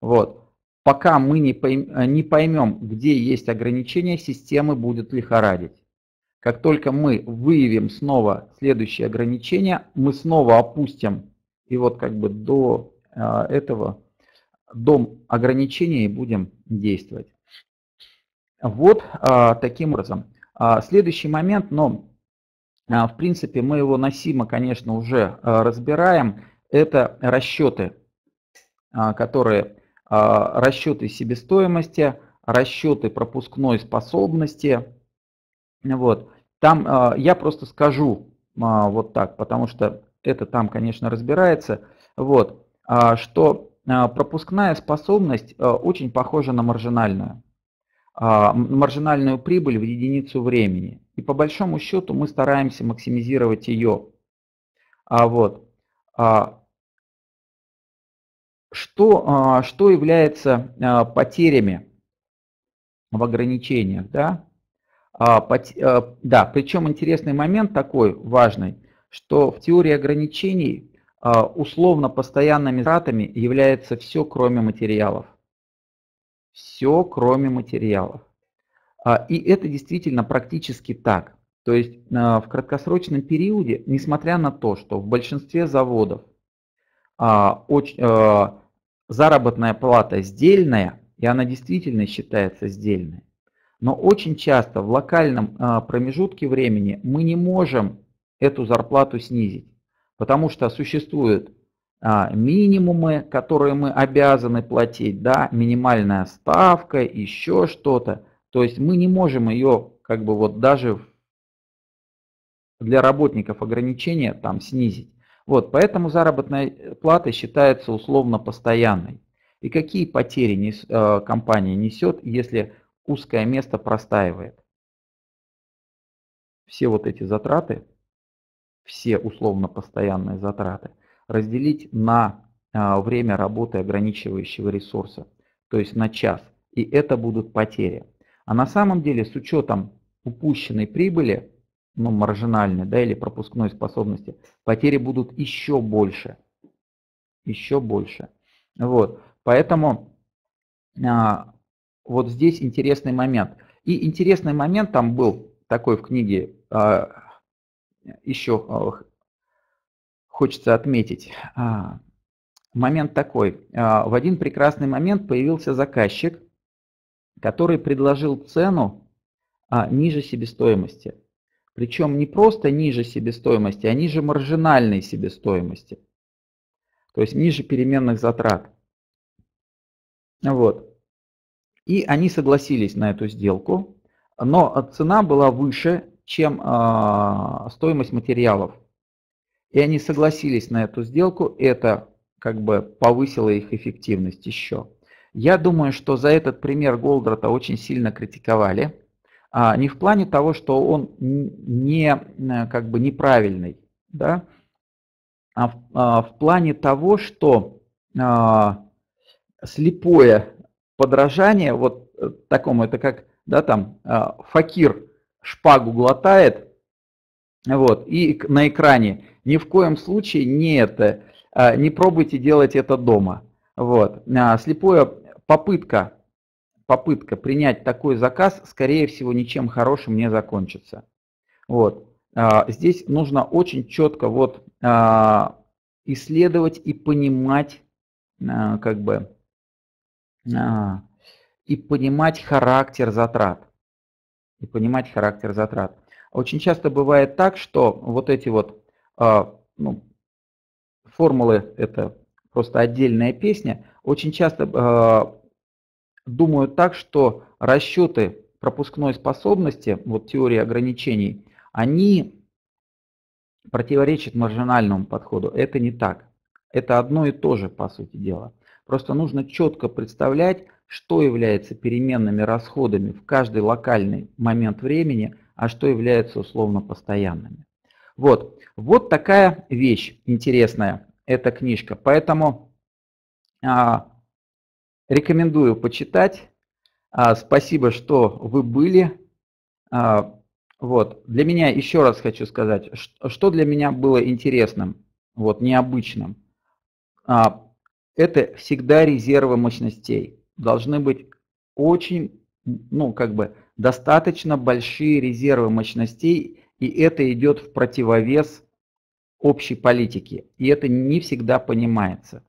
Вот. Пока мы не, пойм, не поймем, где есть ограничения, системы будет лихорадить. Как только мы выявим снова следующее ограничение, мы снова опустим и вот как бы до этого, до ограничения и будем действовать. Вот а, таким образом. А, следующий момент, но в принципе мы его носимо, конечно, уже разбираем, это расчеты, которые расчеты себестоимости, расчеты пропускной способности, вот. Там я просто скажу вот так, потому что это там, конечно, разбирается, вот, что э, пропускная способность э, очень похожа на маржинальную. Э, маржинальную прибыль в единицу времени. И по большому счету мы стараемся максимизировать ее. А вот. А, что, а, что является а, потерями в ограничениях? Да? А, а, да, причем интересный момент такой важный, что в теории ограничений а, условно постоянными затратами является все, кроме материалов. Все, кроме материалов. И это действительно практически так. То есть в краткосрочном периоде, несмотря на то, что в большинстве заводов заработная плата сдельная, и она действительно считается сдельной, но очень часто в локальном а, промежутке времени мы не можем эту зарплату снизить, потому что существуют а, минимумы, которые мы обязаны платить, да, минимальная ставка, еще что-то. То есть мы не можем ее как бы вот даже для работников ограничения там снизить. Вот, поэтому заработная плата считается условно постоянной. И какие потери нес, э, компания несет, если узкое место простаивает. Все вот эти затраты, все условно постоянные затраты, разделить на а, время работы ограничивающего ресурса, то есть на час. И это будут потери. А на самом деле с учетом упущенной прибыли, ну маржинальной, да, или пропускной способности, потери будут еще больше. Еще больше. Вот. Поэтому а, вот здесь интересный момент. И интересный момент там был такой в книге, а, еще а, хочется отметить. А, момент такой. В один прекрасный момент появился заказчик, который предложил цену ниже себестоимости. Причем не просто ниже себестоимости, а ниже маржинальной себестоимости. То есть ниже переменных затрат. Вот. И они согласились на эту сделку, но цена была выше, чем а, стоимость материалов. И они согласились на эту сделку, это как бы повысило их эффективность еще. Я думаю, что за этот пример Голдрата очень сильно критиковали. А, не в плане того, что он не, как бы неправильный, да, а в, а в плане того, что а, слепое подражание, вот такому, это как, да, там, факир шпагу глотает, вот, и на экране ни в коем случае не это, не пробуйте делать это дома. Вот. Слепая попытка, попытка принять такой заказ, скорее всего, ничем хорошим не закончится. Вот. Здесь нужно очень четко вот исследовать и понимать, как бы, и понимать характер затрат. И понимать характер затрат. Очень часто бывает так, что вот эти вот а, ну, формулы, это просто отдельная песня, очень часто э, думают так, что расчеты пропускной способности, вот теории ограничений, они противоречат маржинальному подходу. Это не так. Это одно и то же, по сути дела. Просто нужно четко представлять, что является переменными расходами в каждый локальный момент времени, а что является условно постоянными. Вот, вот такая вещь интересная, эта книжка. Поэтому а, рекомендую почитать. А, спасибо, что вы были. А, вот, для меня еще раз хочу сказать, что для меня было интересным, вот, необычным. А, это всегда резервы мощностей должны быть очень, ну, как бы, достаточно большие резервы мощностей, и это идет в противовес общей политике. И это не всегда понимается.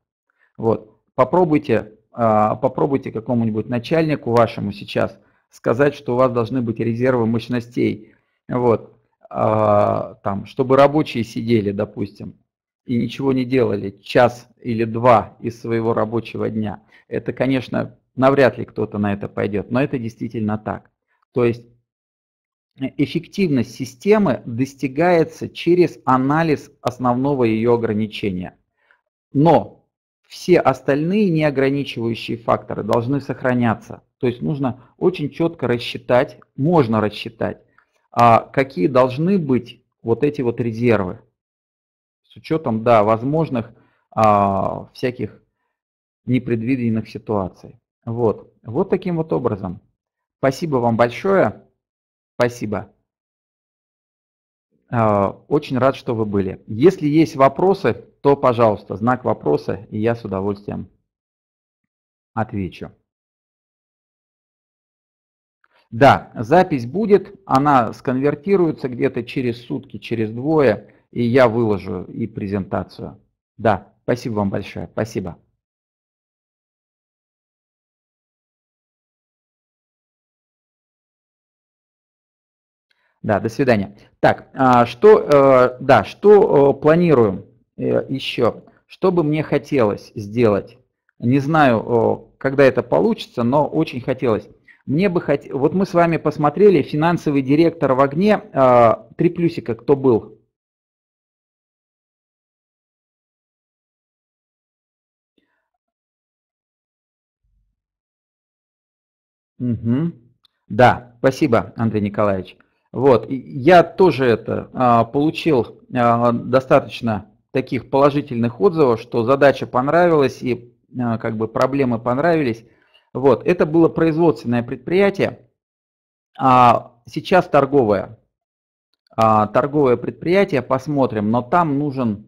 Вот. Попробуйте, а, попробуйте какому-нибудь начальнику вашему сейчас сказать, что у вас должны быть резервы мощностей. Вот. А, там, чтобы рабочие сидели, допустим, и ничего не делали час или два из своего рабочего дня. Это, конечно, навряд ли кто-то на это пойдет, но это действительно так. То есть эффективность системы достигается через анализ основного ее ограничения. Но все остальные неограничивающие факторы должны сохраняться. То есть нужно очень четко рассчитать, можно рассчитать, а какие должны быть вот эти вот резервы. С учетом, да, возможных а, всяких непредвиденных ситуаций. Вот. вот таким вот образом. Спасибо вам большое. Спасибо. А, очень рад, что вы были. Если есть вопросы, то, пожалуйста, знак вопроса, и я с удовольствием отвечу. Да, запись будет, она сконвертируется где-то через сутки, через двое, и я выложу и презентацию. Да, спасибо вам большое, спасибо. Да, до свидания. Так, а, что, э, да, что э, планируем э, еще? Что бы мне хотелось сделать? Не знаю, когда это получится, но очень хотелось. Мне бы хот... Вот мы с вами посмотрели финансовый директор в огне. Три плюсика, кто был? Угу. Да, спасибо, Андрей Николаевич. Вот, я тоже это а, получил а, достаточно таких положительных отзывов, что задача понравилась и а, как бы проблемы понравились. Вот, это было производственное предприятие, а сейчас торговое. А, торговое предприятие, посмотрим, но там нужен,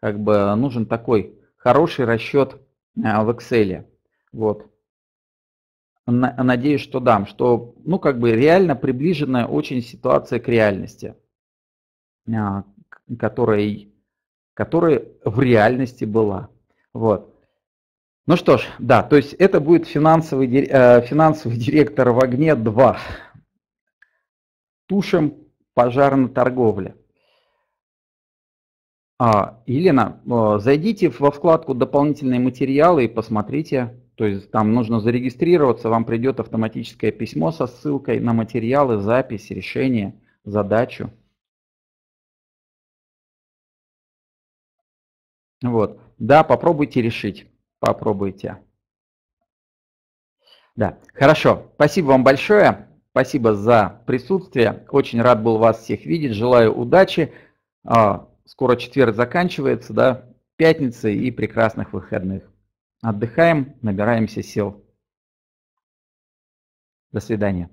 как бы, нужен такой хороший расчет а, в Excel. Вот надеюсь, что дам, что, ну, как бы реально приближенная очень ситуация к реальности, а, которая, которая в реальности была. Вот. Ну что ж, да, то есть это будет финансовый, э, финансовый директор в огне 2. Тушим пожар на торговле. А, Елена, э, зайдите во вкладку «Дополнительные материалы» и посмотрите то есть там нужно зарегистрироваться, вам придет автоматическое письмо со ссылкой на материалы, запись, решение, задачу. Вот. Да, попробуйте решить. Попробуйте. Да, хорошо. Спасибо вам большое. Спасибо за присутствие. Очень рад был вас всех видеть. Желаю удачи. А, скоро четверг заканчивается, да, пятница и прекрасных выходных. Отдыхаем, набираемся сил. До свидания.